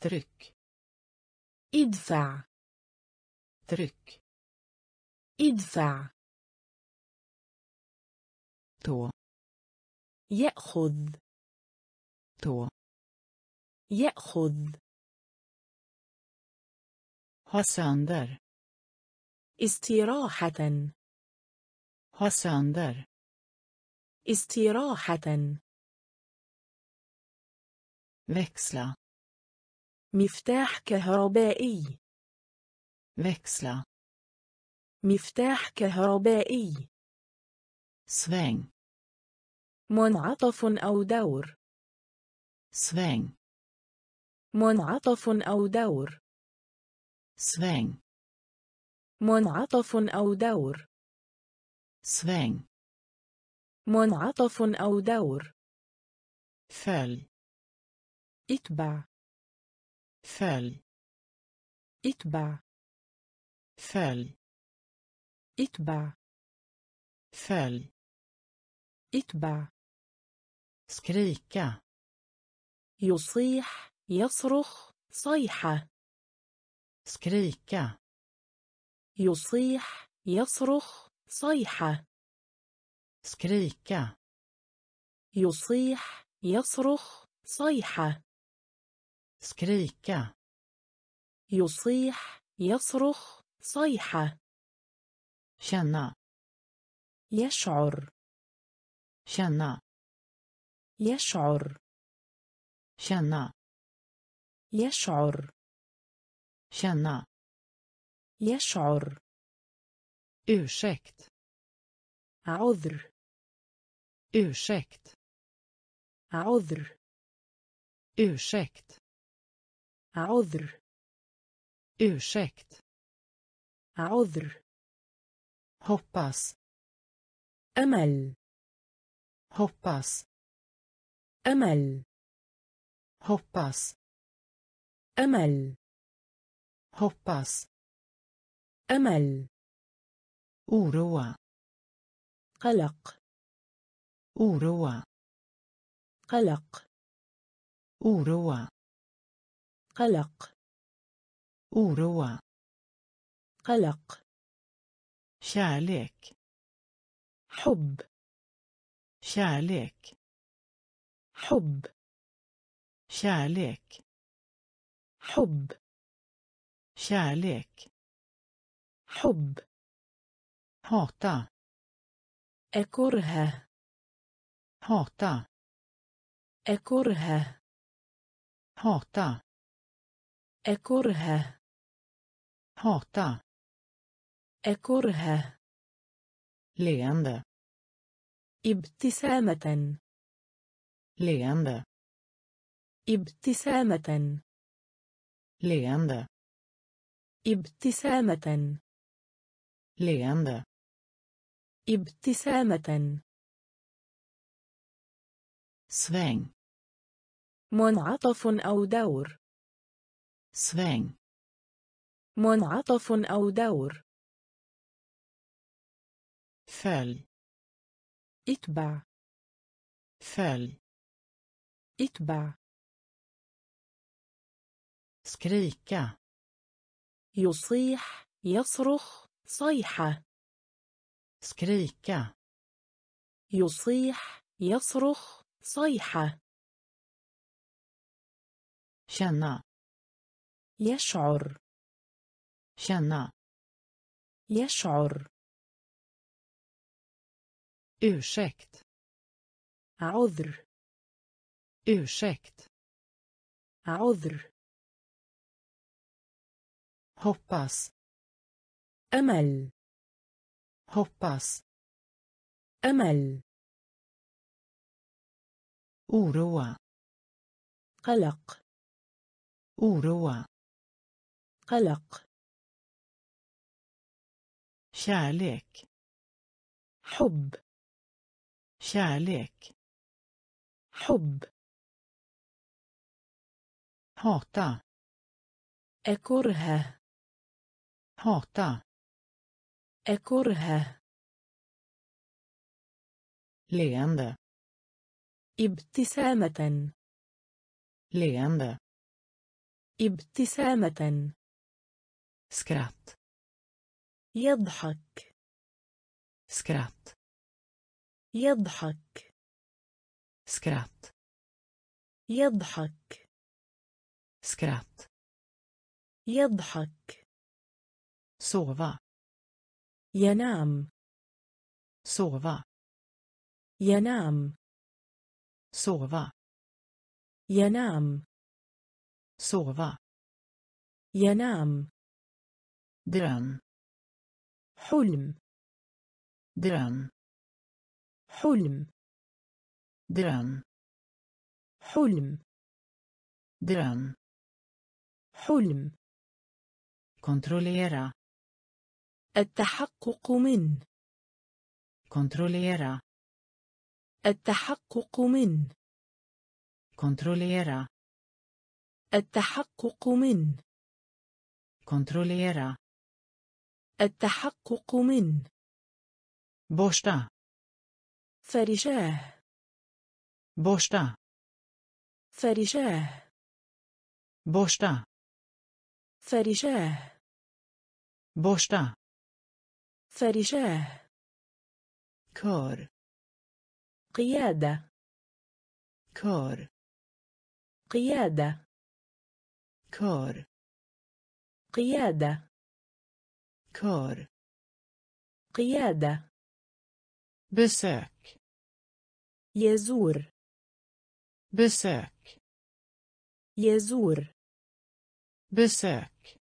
A: tryck
B: ادفع
A: tryck
B: ادفع
A: tå
B: يأخذ
A: tå
B: يأخذ
A: ha sönder
B: استراحة
A: ha sönder
B: استراحة.
A: Växla.
B: مفتاح كهربائي.
A: Växla.
B: مفتاح كهربائي.
A: Sväng.
B: منعطف أو دور.
A: Sväng.
B: منعطف أو دور.
A: Sväng.
B: منعطف أو دور.
A: Sväng.
B: منعطف أو دور.
A: Följ.
B: اتبع.
A: Följ.
B: اتبع.
A: Följ.
B: اتبع.
A: Följ.
B: اتبع.
A: Skrika.
B: يصيح يصرخ صيحة
A: skrika.
B: يصيح يصرخ صيحة.
A: skrika
B: يصيح يصرخ صيحة.
A: skrika
B: يصيح يصرخ صيحة.
A: känna
B: يشعر.
A: känna
B: يشعر.
A: känna
B: يشعر.
A: känna
B: يشعر.
A: ursäkt
B: عذر
A: ursäkt
B: عذر
A: ursäkt
B: عذر
A: ursäkt
B: عذر
A: hoppas
B: أمل
A: hoppas
B: أمل
A: hoppas
B: أمل
A: hoppas
B: أمل
A: oroa
B: قلق
A: oroa
B: قلق
A: oroa
B: قلق
A: oroa
B: قلق
A: kärlek
B: حب
A: kärlek
B: حب
A: kärlek
B: حب
A: kärlek
B: حب
A: hata
B: أكره
A: hata
B: أكره
A: hata
B: أكره
A: hata
B: أكره
A: leende
B: ابتسامة
A: leende
B: ابتسامة
A: leende
B: ابتسامة
A: leende
B: ابتسامة.
A: Sväng.
B: منعطف أو دور.
A: Sväng.
B: منعطف أو دور.
A: Följ.
B: اتبع.
A: Följ.
B: اتبع.
A: Skrika.
B: يصيح يصرخ صيحة.
A: سكريكا
B: يصيح يصرخ صيحة
A: شنا
B: يشعر.
A: شنا
B: يشعر.
A: Ursäkt.
B: عذر.
A: Ursäkt.
B: عذر.
A: Hoppas.
B: أمل.
A: Hoppas
B: أمل
A: oroa
B: قلق
A: oroa
B: قلق
A: kärlek
B: حب
A: kärlek
B: حب
A: hata
B: أكره
A: hata
B: أكره.
A: ليندا.
B: ابتسامة.
A: ليندا.
B: ابتسامة.
A: سكرات.
B: يضحك.
A: سكرات.
B: يضحك.
A: سكرات.
B: يضحك.
A: سكرات.
B: يضحك.
A: سوفا.
B: ينام
A: sova
B: ينام
A: sova
B: ينام
A: sova
B: ينام
A: dröm
B: حلم
A: dröm
B: حلم
A: dröm
B: حلم
A: dröm
B: حلم
A: kontrollera
B: التحقق من.
A: kontrollera
B: التحقق من.
A: kontrollera
B: التحقق من.
A: kontrollera
B: التحقق من.
A: borsta
B: فرشاة.
A: borsta
B: فرشاة.
A: borsta
B: فرشاة.
A: بوشتا
B: فرشاه.
A: kör
B: قيادة.
A: kör
B: قيادة.
A: kör
B: قيادة.
A: kör
B: قيادة.
A: besök
B: يزور.
A: besök
B: يزور.
A: besök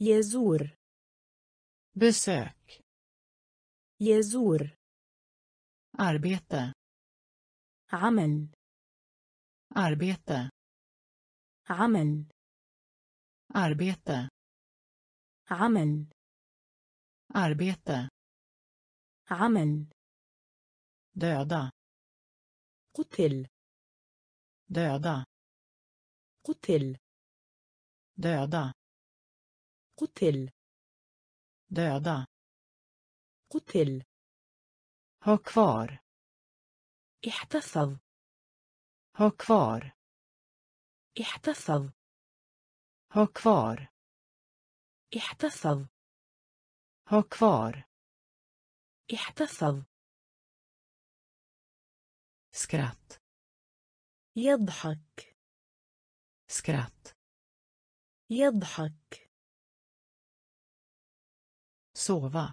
B: يزور.
A: Besök
B: يزور
A: arbete
B: عمل
A: arbete
B: عمل
A: arbete
B: عمل
A: arbete
B: عمل
A: döda
B: قتل
A: döda
B: قتل
A: döda
B: قتل
A: döda
B: قتل
A: ha kvar
B: احتفظ
A: ha kvar
B: احتفظ
A: ha kvar
B: احتفظ
A: ha kvar
B: احتفظ
A: skratt
B: يضحك
A: skratt
B: يضحك
A: sova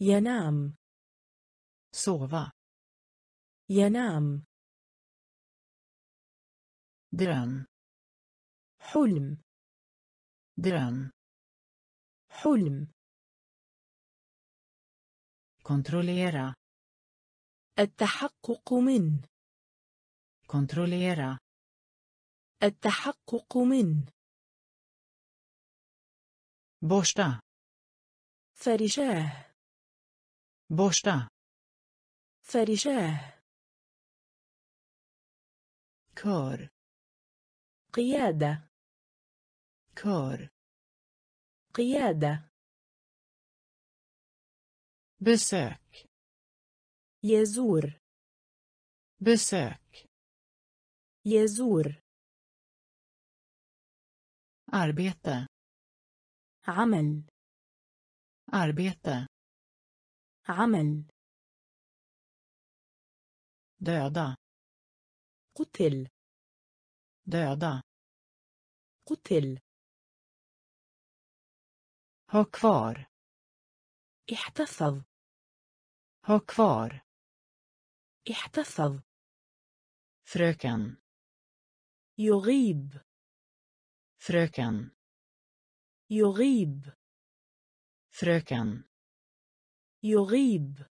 B: ينام
A: sova
B: ينام
A: dröm
B: حلم
A: dröm
B: حلم
A: kontrollera
B: التحقق من
A: kontrollera
B: التحقق من
A: borsta
B: فرشاه.
A: borsta
B: فرشاه.
A: kör
B: قيادة.
A: kör
B: قيادة.
A: besök
B: يزور.
A: besök
B: يزور.
A: arbete
B: عمل.
A: Arbete
B: عمل
A: döda
B: قتل
A: döda
B: قتل
A: ha kvar
B: احتفظ
A: ha kvar
B: احتفظ
A: fröken
B: يغيب
A: fröken
B: يغيب
A: fröken.
B: يغيب.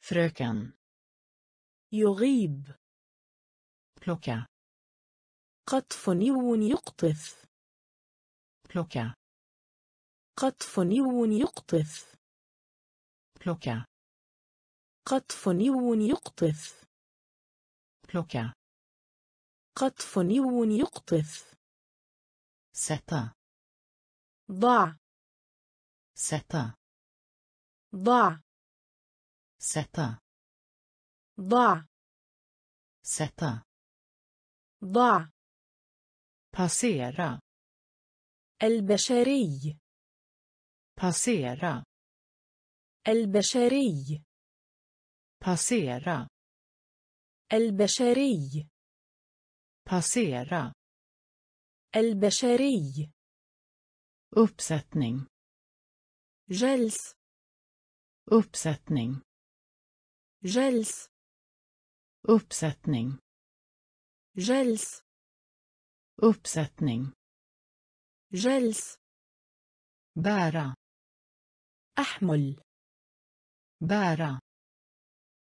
A: Fröken.
B: يغيب.
A: Plocka.
B: قطف نيو يقطف.
A: Plocka.
B: قطف نيو يقطف.
A: Plocka.
B: قطف نيو يقطف.
A: Plocka.
B: قطف نيو يقطف.
A: Sätta.
B: ضع.
A: sätta
B: ضع
A: sätta
B: ضع
A: sätta
B: ضع
A: passera
B: البشري
A: passera
B: البشري
A: passera
B: البشري
A: passera
B: البشري
A: uppsättning
B: جلس
A: uppsättning
B: جلس
A: uppsättning
B: جلس
A: uppsättning
B: جلس
A: bära
B: أحمل
A: bära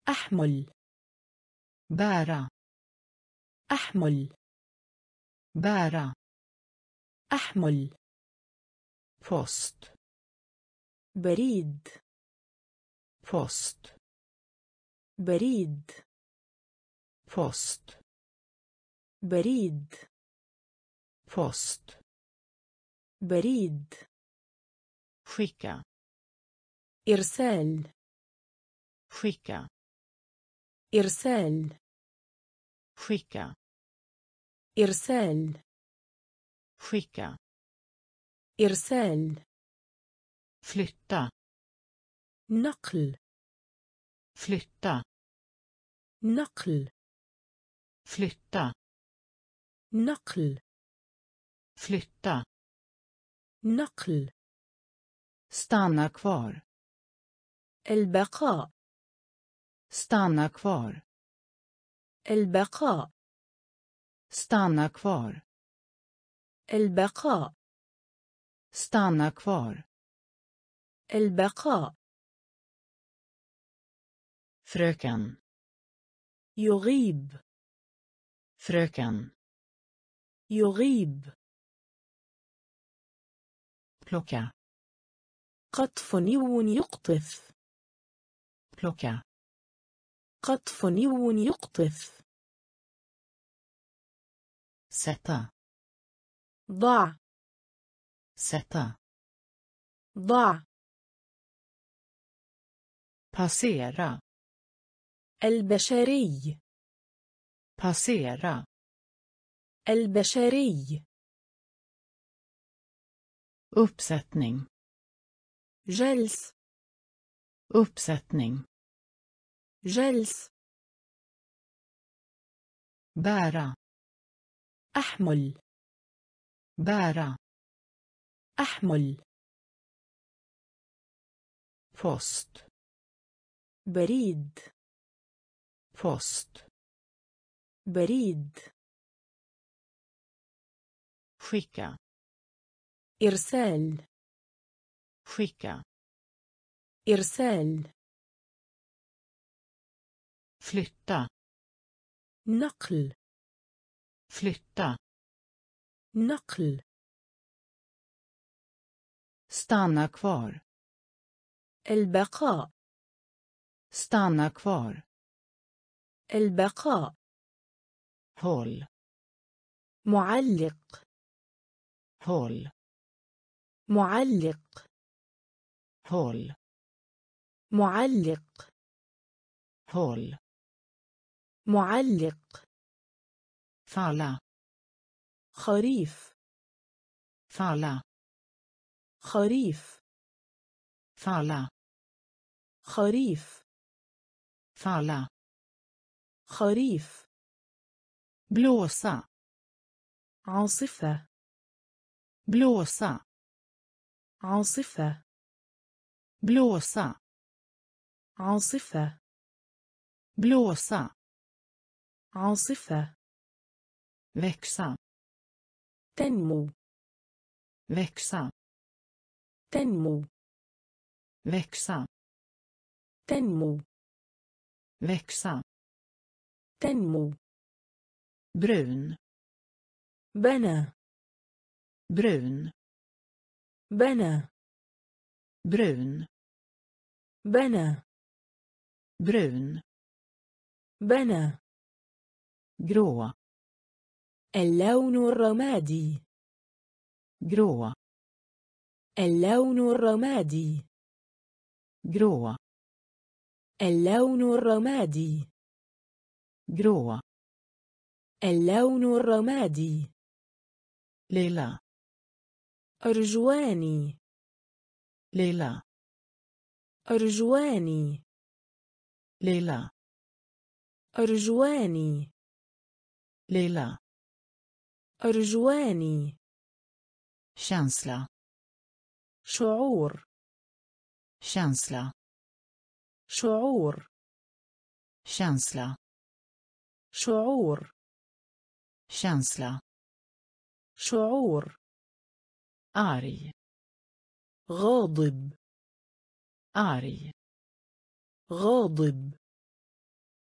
B: أحمل
A: bära
B: أحمل
A: bära
B: أحمل
A: post
B: بريد
A: post
B: بريد
A: post
B: بريد
A: post
B: بريد
A: skicka
B: إرسال
A: skicka
B: إرسال
A: skicka
B: إرسال
A: skicka
B: إرسال
A: flytta
B: نقل
A: flytta
B: نقل
A: flytta
B: نقل
A: flytta
B: نقل
A: stanna kvar
B: البقاء
A: stanna kvar
B: البقاء
A: stanna kvar
B: البقاء
A: stanna kvar
B: البقاء.
A: Fröken.
B: يغيب.
A: Fröken.
B: يغيب.
A: Plocka.
B: قطف نيو يقطف.
A: Plocka.
B: قطف نيو يقطف.
A: Sätta.
B: ضع.
A: Sätta.
B: ضع.
A: passera
B: البشري
A: passera
B: البشري
A: uppsättning
B: جلس
A: uppsättning
B: جلس
A: bära
B: أحمل
A: bära
B: أحمل
A: post
B: بريد
A: post
B: بريد
A: skicka
B: إرسال
A: skicka
B: إرسال
A: flytta
B: نقل
A: flytta
B: نقل
A: stanna kvar
B: البقاء
A: stanna kvar.
B: البقاء.
A: هول
B: معلق.
A: هول
B: معلق.
A: هول
B: معلق.
A: هول
B: معلق.
A: فالا
B: خريف.
A: فالا
B: خريف.
A: فالا
B: خريف.
A: فالا
B: خريف.
A: بلوسا
B: عاصفة.
A: بلوسا
B: عاصفة.
A: بلوسا
B: عاصفة.
A: بلوسا
B: عاصفة.
A: växa
B: tenmo
A: växa
B: tenmo
A: växa
B: tenmo
A: växa.
B: تنمو
A: brun.
B: بنى
A: brun.
B: بنى
A: brun.
B: بنى
A: brun.
B: بنى
A: grå
B: اللون الرمادي
A: grå
B: اللون الرمادي
A: grå
B: اللون الرمادي.
A: Grå
B: اللون الرمادي.
A: Lilla.
B: أرجواني.
A: Lilla.
B: أرجواني.
A: Lilla.
B: أرجواني.
A: Lilla.
B: أرجواني.
A: Känsla.
B: شعور.
A: Känsla.
B: شعور
A: شانسلا
B: شعور
A: känsla
B: شعور.
A: arg
B: غاضب.
A: arg
B: غاضب.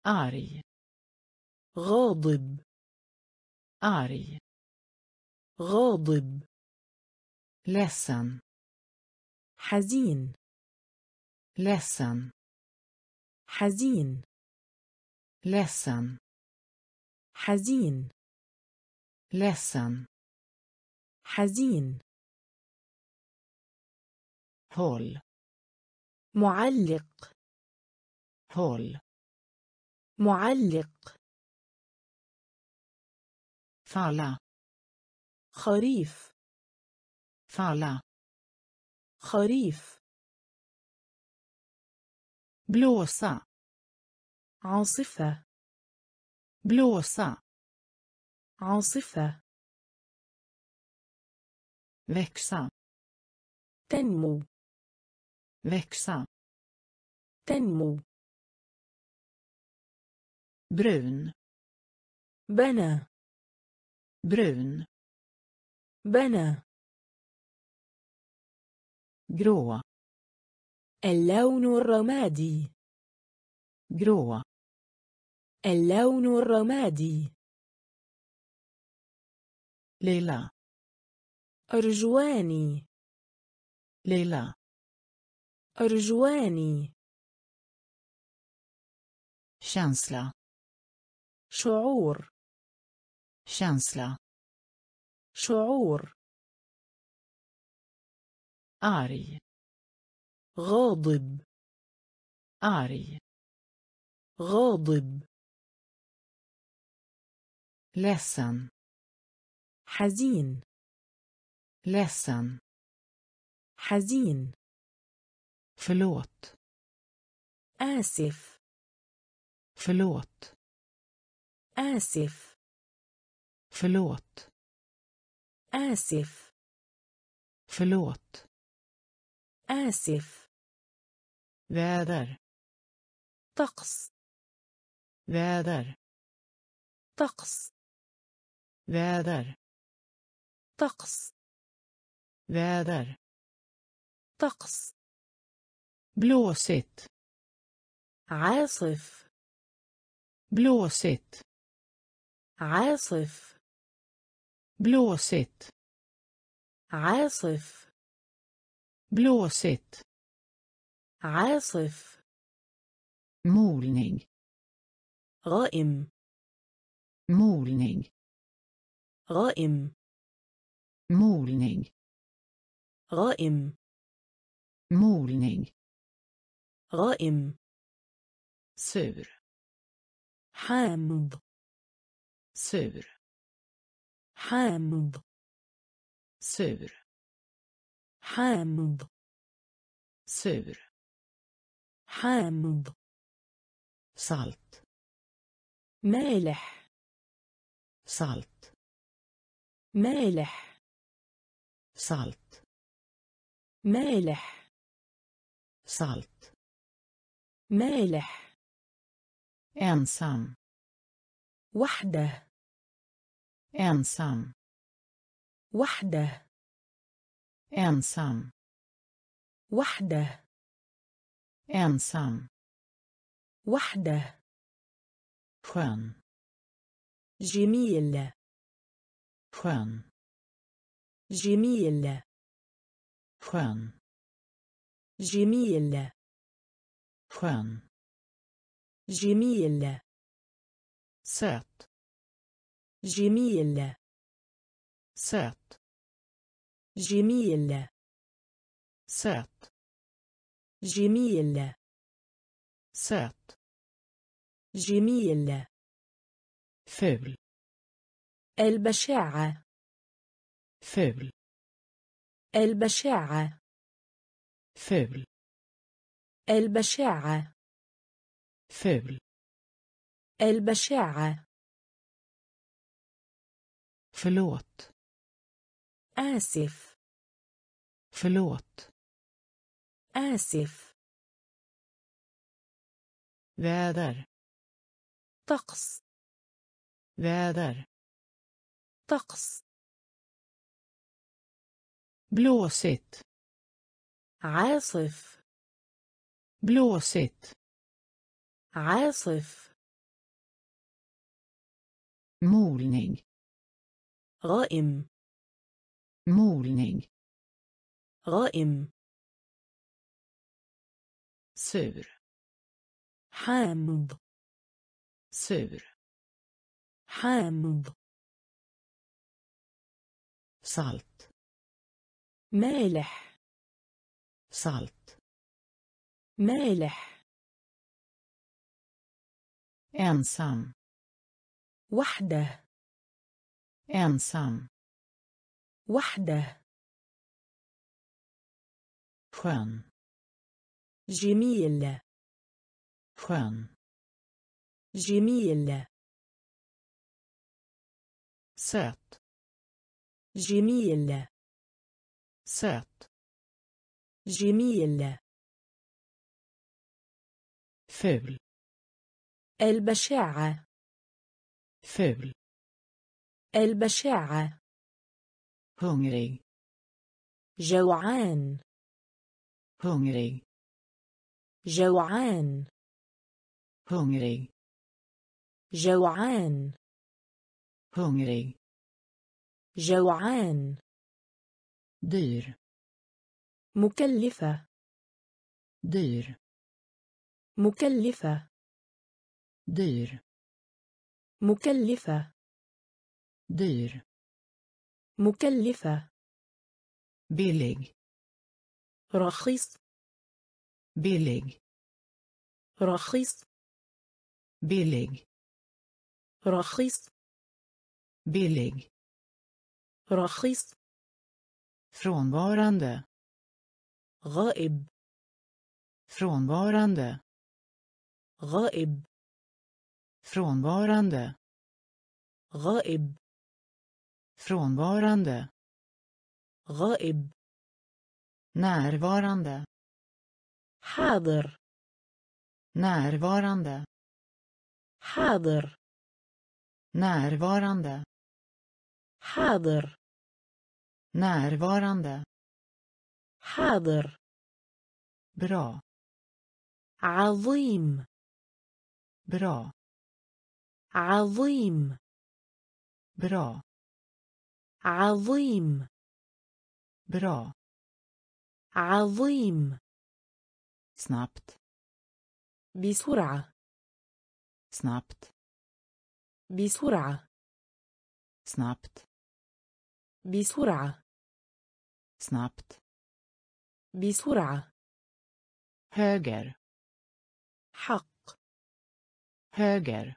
A: arg
B: غاضب.
A: arg
B: غاضب.
A: ledsen
B: حزين.
A: ledsen
B: حزين.
A: لسان.
B: حزين.
A: لسان.
B: حزين.
A: هول.
B: معلق.
A: هول.
B: معلق.
A: فالا
B: خريف.
A: فالا
B: خريف.
A: Blåsa
B: عاصفة
A: blåsa
B: عاصفة
A: växa
B: تنمو
A: växa
B: تنمو
A: brun
B: بنى
A: brun
B: بنى
A: grå
B: اللون الرمادي.
A: Grå
B: اللون الرمادي.
A: Lilla.
B: أرجواني.
A: Lilla.
B: أرجواني.
A: Känsla.
B: شعور.
A: Känsla.
B: شعور.
A: Arg.
B: غاضب.
A: آري.
B: غاضب.
A: لسن.
B: حزين.
A: لسن.
B: حزين.
A: فلوت.
B: آسف.
A: فلوت.
B: آسف.
A: فلوت.
B: آسف.
A: فلوت.
B: آسف.
A: Väder
B: طقس
A: väder
B: طقس
A: väder
B: طقس
A: väder
B: طقس
A: blåsigt
B: عاصف
A: blåsigt
B: عاصف
A: blåsigt
B: عاصف
A: blåsigt
B: عاصف
A: molnigt
B: غائم
A: molnigt
B: غائم
A: molnigt
B: غائم
A: molnigt
B: غائم
A: sur
B: حامض
A: sur
B: حامض
A: sur
B: حامض
A: sur.
B: حامض.
A: salt
B: مالح.
A: salt
B: مالح.
A: salt
B: مالح.
A: salt
B: مالح.
A: ensam
B: وحدة.
A: ensam
B: وحدة.
A: ensam
B: وحدة.
A: Ensam
B: وحده
A: skön
B: جميل
A: skön
B: جميل
A: skön
B: جميل
A: skön
B: جميل
A: söt
B: جميل
A: söt
B: جميل
A: söt
B: جميل.
A: Söt.
B: جميل.
A: Ful.
B: البشاعة.
A: Ful.
B: البشاعة.
A: Ful.
B: البشاعة.
A: Ful.
B: البشاعة.
A: Förlåt.
B: آسف.
A: Förlåt.
B: آسف
A: väder
B: طقس
A: väder
B: طقس
A: blåsigt
B: عاصف
A: blåsigt
B: عاصف
A: molning
B: غائم
A: molning
B: غائم
A: سور
B: حامض.
A: سور
B: حامض.
A: سالت.
B: مالح.
A: سالت.
B: مالح.
A: إنسان.
B: وحده.
A: إنسان.
B: وحده. جميل.
A: skön.
B: جميل.
A: Söt.
B: جميل.
A: Söt.
B: جميل.
A: Ful.
B: البشاعة.
A: Ful.
B: البشاعة.
A: Hungrig.
B: جوعان.
A: Hungrig.
B: جوعان.
A: Hungrig
B: جوعان.
A: Hungrig
B: جوعان.
A: Dyr.
B: مكلفة.
A: Dyr.
B: مكلفة.
A: Dyr.
B: مكلفة.
A: Dyr.
B: مكلفة.
A: Billig.
B: رخيص.
A: billig
B: رخيص
A: billig
B: رخيص
A: billig
B: رخيص
A: frånvarande
B: غائب
A: frånvarande
B: غائب
A: frånvarande
B: غائب
A: frånvarande
B: غائب
A: närvarande
B: حاضر
A: närvarande
B: حاضر
A: närvarande
B: حاضر
A: närvarande
B: حاضر
A: bra
B: عظيم
A: bra
B: عظيم
A: bra
B: عظيم
A: bra
B: عظيم
A: snabbt
B: بسرعة
A: snabbt
B: بسرعة
A: snabbt
B: بسرعة
A: snabbt
B: بسرعة
A: höger
B: حق
A: höger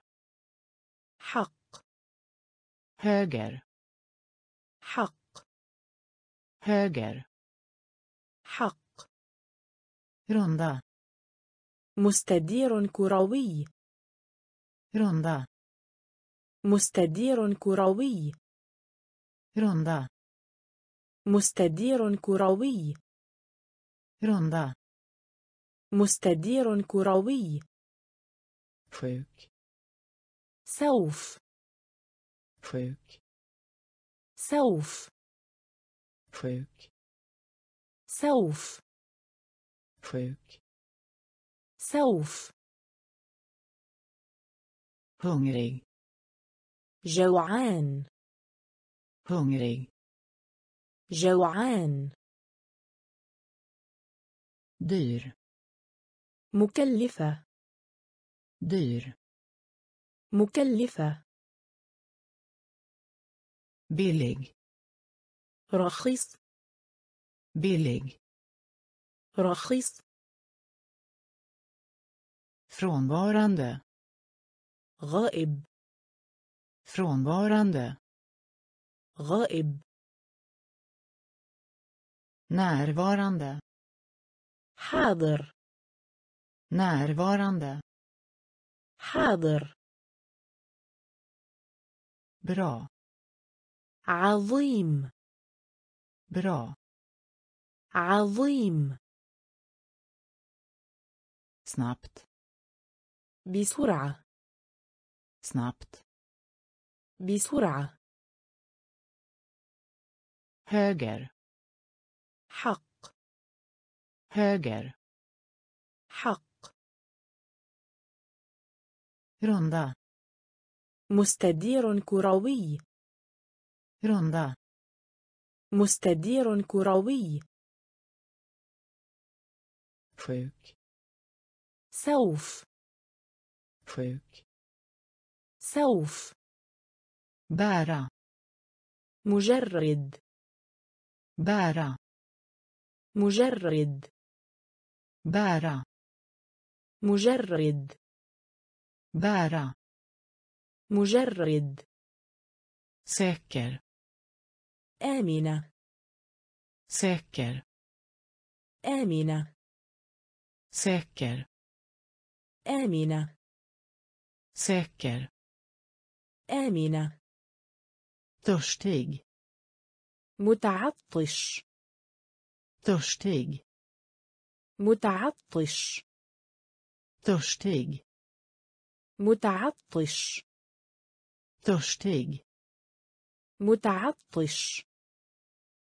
B: حق
A: höger
B: حق
A: höger
B: حق
A: runda
B: مستدير كروي.
A: Runda
B: مستدير كروي.
A: Runda
B: مستدير كروي.
A: Runda
B: مستدير كروي.
A: Sjuk
B: سوف.
A: Sjuk
B: سوف.
A: Sjuk
B: سوف.
A: Sjuk
B: سوف
A: hungrig
B: جوعان
A: hungrig
B: جوعان
A: dyr
B: مكلفة
A: dyr
B: مكلفة
A: billig
B: رخيص
A: billig
B: رخيص
A: frånvarande
B: غائب
A: frånvarande
B: غائب
A: närvarande
B: حاضر
A: närvarande
B: حاضر
A: bra
B: عظيم
A: bra
B: عظيم
A: snabbt
B: بسرعة.
A: Snabbt
B: بسرعة.
A: Höger.
B: حق.
A: Höger.
B: حق.
A: روندا
B: مستدير كروي.
A: روندا
B: مستدير كروي.
A: فوق
B: سوف.
A: فوق
B: سوف.
A: بارا
B: مجرد.
A: بارا
B: مجرد.
A: بارا
B: مجرد.
A: بارا
B: مجرد.
A: سكر
B: آمنة.
A: سكر
B: آمنة.
A: سكر
B: آمنة
A: säker
B: آمنة
A: törstig
B: متعطش
A: törstig
B: متعطش
A: törstig
B: متعطش
A: törstig
B: متعطش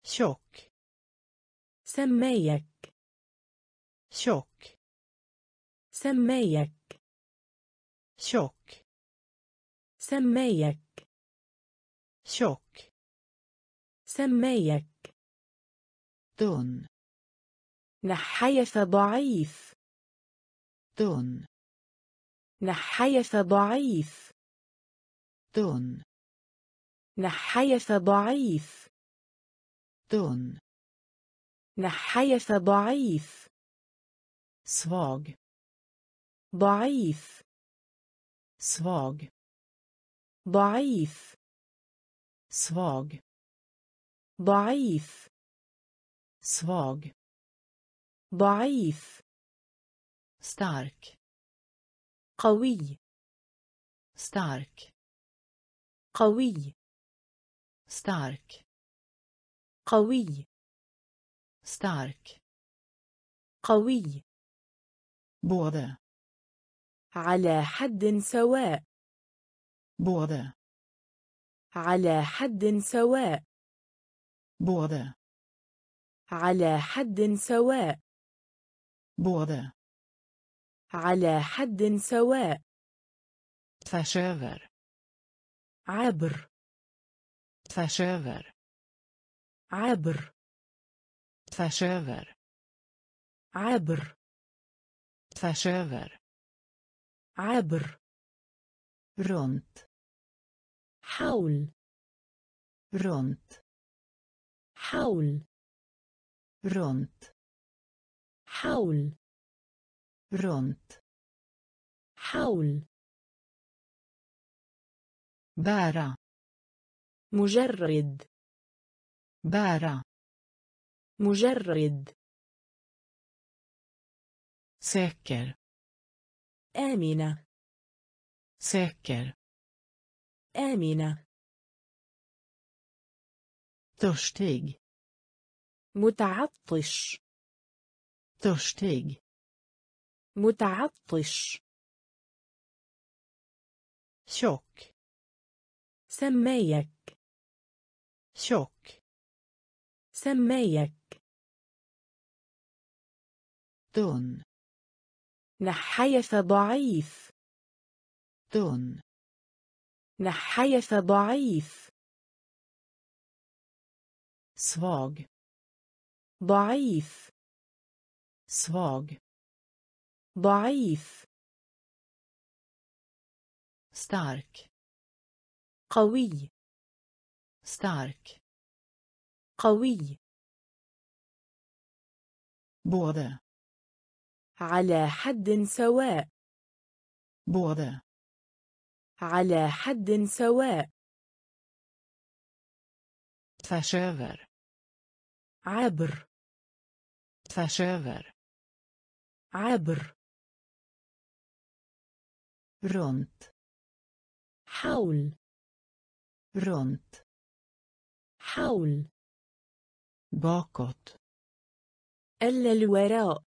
A: tjock
B: سمايك
A: tjock
B: سمايك.
A: tjock
B: سمايك.
A: tjock
B: سمايك.
A: tunn
B: نحيف ضعيف.
A: tunn
B: نحيف ضعيف.
A: tunn
B: نحيف ضعيف.
A: tunn
B: نحيف ضعيف.
A: svag
B: ضعيف
A: svag
B: ضعيف
A: svag
B: ضعيف
A: svag
B: ضعيف
A: stark
B: قوي
A: stark
B: قوي
A: stark
B: قوي
A: stark
B: قوي
A: både
B: على حد سواء.
A: بودا
B: على حد سواء.
A: بودا
B: على حد سواء.
A: بودا
B: على حد سواء.
A: tvärs över
B: عبر.
A: tvärs över
B: عبر.
A: tvärs över
B: عبر.
A: tvärs över
B: عبر.
A: runt
B: حول.
A: runt
B: حول.
A: runt
B: حول.
A: رونت
B: حول.
A: بارا
B: مجرد.
A: بارا
B: مجرد.
A: سكر.
B: آمنة
A: säker
B: آمنة
A: törstig
B: متعطش
A: törstig
B: متعطش
A: tjock
B: سمايك
A: tjock
B: سمايك
A: tunn
B: نحيف ضعيف.
A: tunn
B: نحيف ضعيف.
A: svag
B: ضعيف.
A: svag
B: ضعيف.
A: stark
B: قوي.
A: stark
B: قوي.
A: både
B: على حد سواء.
A: både
B: على حد سواء.
A: tvärs över
B: عبر.
A: tvärs över
B: عبر.
A: runt
B: حول.
A: runt
B: حول.
A: bakåt
B: ألا الوراء.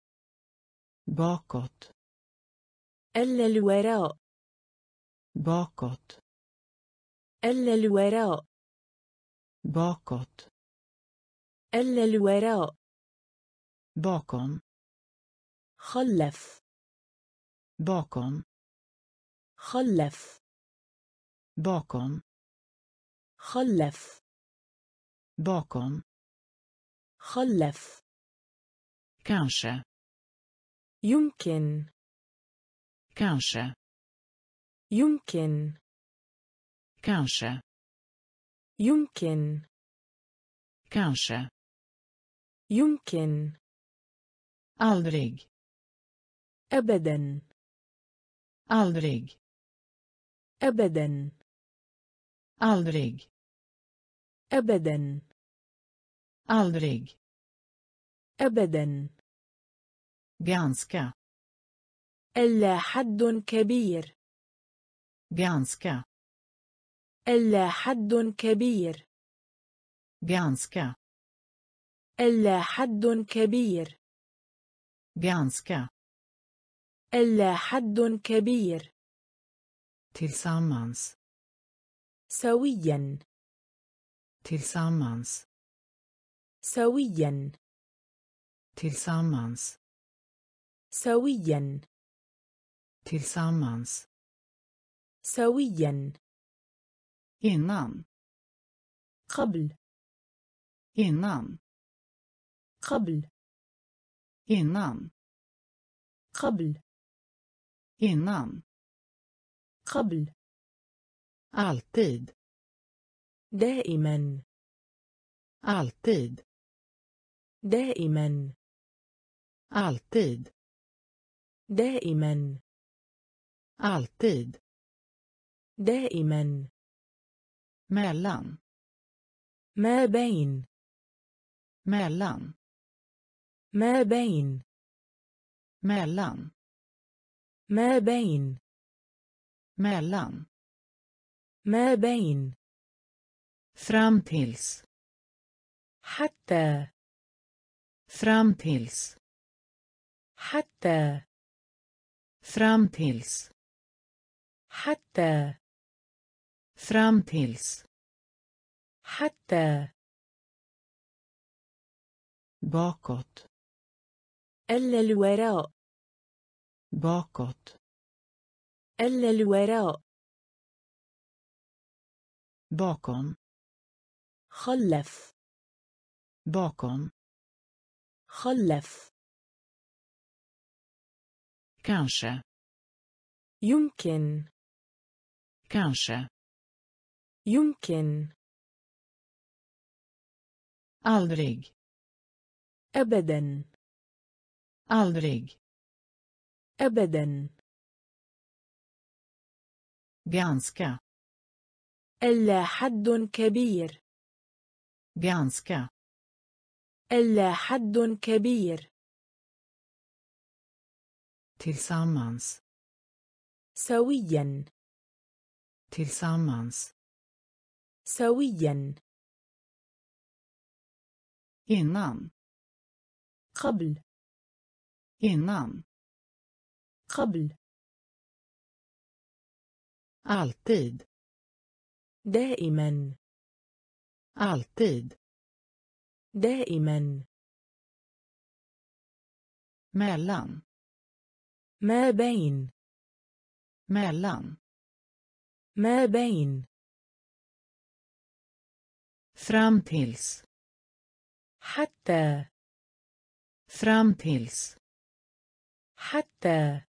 A: Bakåt
B: الوراء
A: bakåt
B: الوراء
A: bakåt
B: الوراء
A: bakom
B: خلف
A: bakom
B: خلف
A: bakom
B: خلف
A: bakom
B: خلف
A: kanske
B: يمكن
A: kanske
B: يمكن
A: kanske
B: يمكن
A: kanske
B: يمكن
A: aldrig
B: أبدا
A: aldrig
B: أبدا
A: aldrig
B: أبدا
A: aldrig
B: أبدا
A: ganska
B: إلا حد كبير
A: ganska
B: إلا حد كبير
A: ganska
B: إلا حد كبير
A: ganska
B: إلا حد كبير
A: tillsammans
B: سويا
A: tillsammans
B: سويا
A: tillsammans
B: سوياً.
A: تلسامانس.
B: سوياً.
A: إنان.
B: قبل.
A: إنان.
B: قبل.
A: إنان.
B: قبل.
A: إنان.
B: قبل.
A: alltid
B: دائما
A: alltid
B: دائما
A: alltid
B: دائما
A: alltid
B: دائما
A: mellan
B: ما بين
A: mellan
B: ما بين
A: mellan
B: ما بين
A: mellan
B: ما بين
A: fram tills
B: حتى
A: fram tills
B: حتى
A: fram tills
B: حتى
A: fram tills
B: حتى
A: bakåt
B: إلا الوراء
A: bakåt
B: إلا الوراء
A: bakom
B: خلف
A: bakom
B: خلف
A: kanske
B: يمكن
A: kanske
B: يمكن
A: aldrig
B: أبدا
A: aldrig
B: أبدا
A: ganska
B: إلا حد كبير
A: ganska
B: إلا حد كبير
A: tillsammans
B: سويا
A: tillsammans
B: سويا
A: innan
B: قبل
A: innan
B: قبل
A: alltid
B: دائما
A: alltid
B: دائما
A: mellan
B: ما بين؟
A: مالان
B: ما بين؟
A: فرام تيلز
B: حتى.
A: فرام تيلز
B: حتى.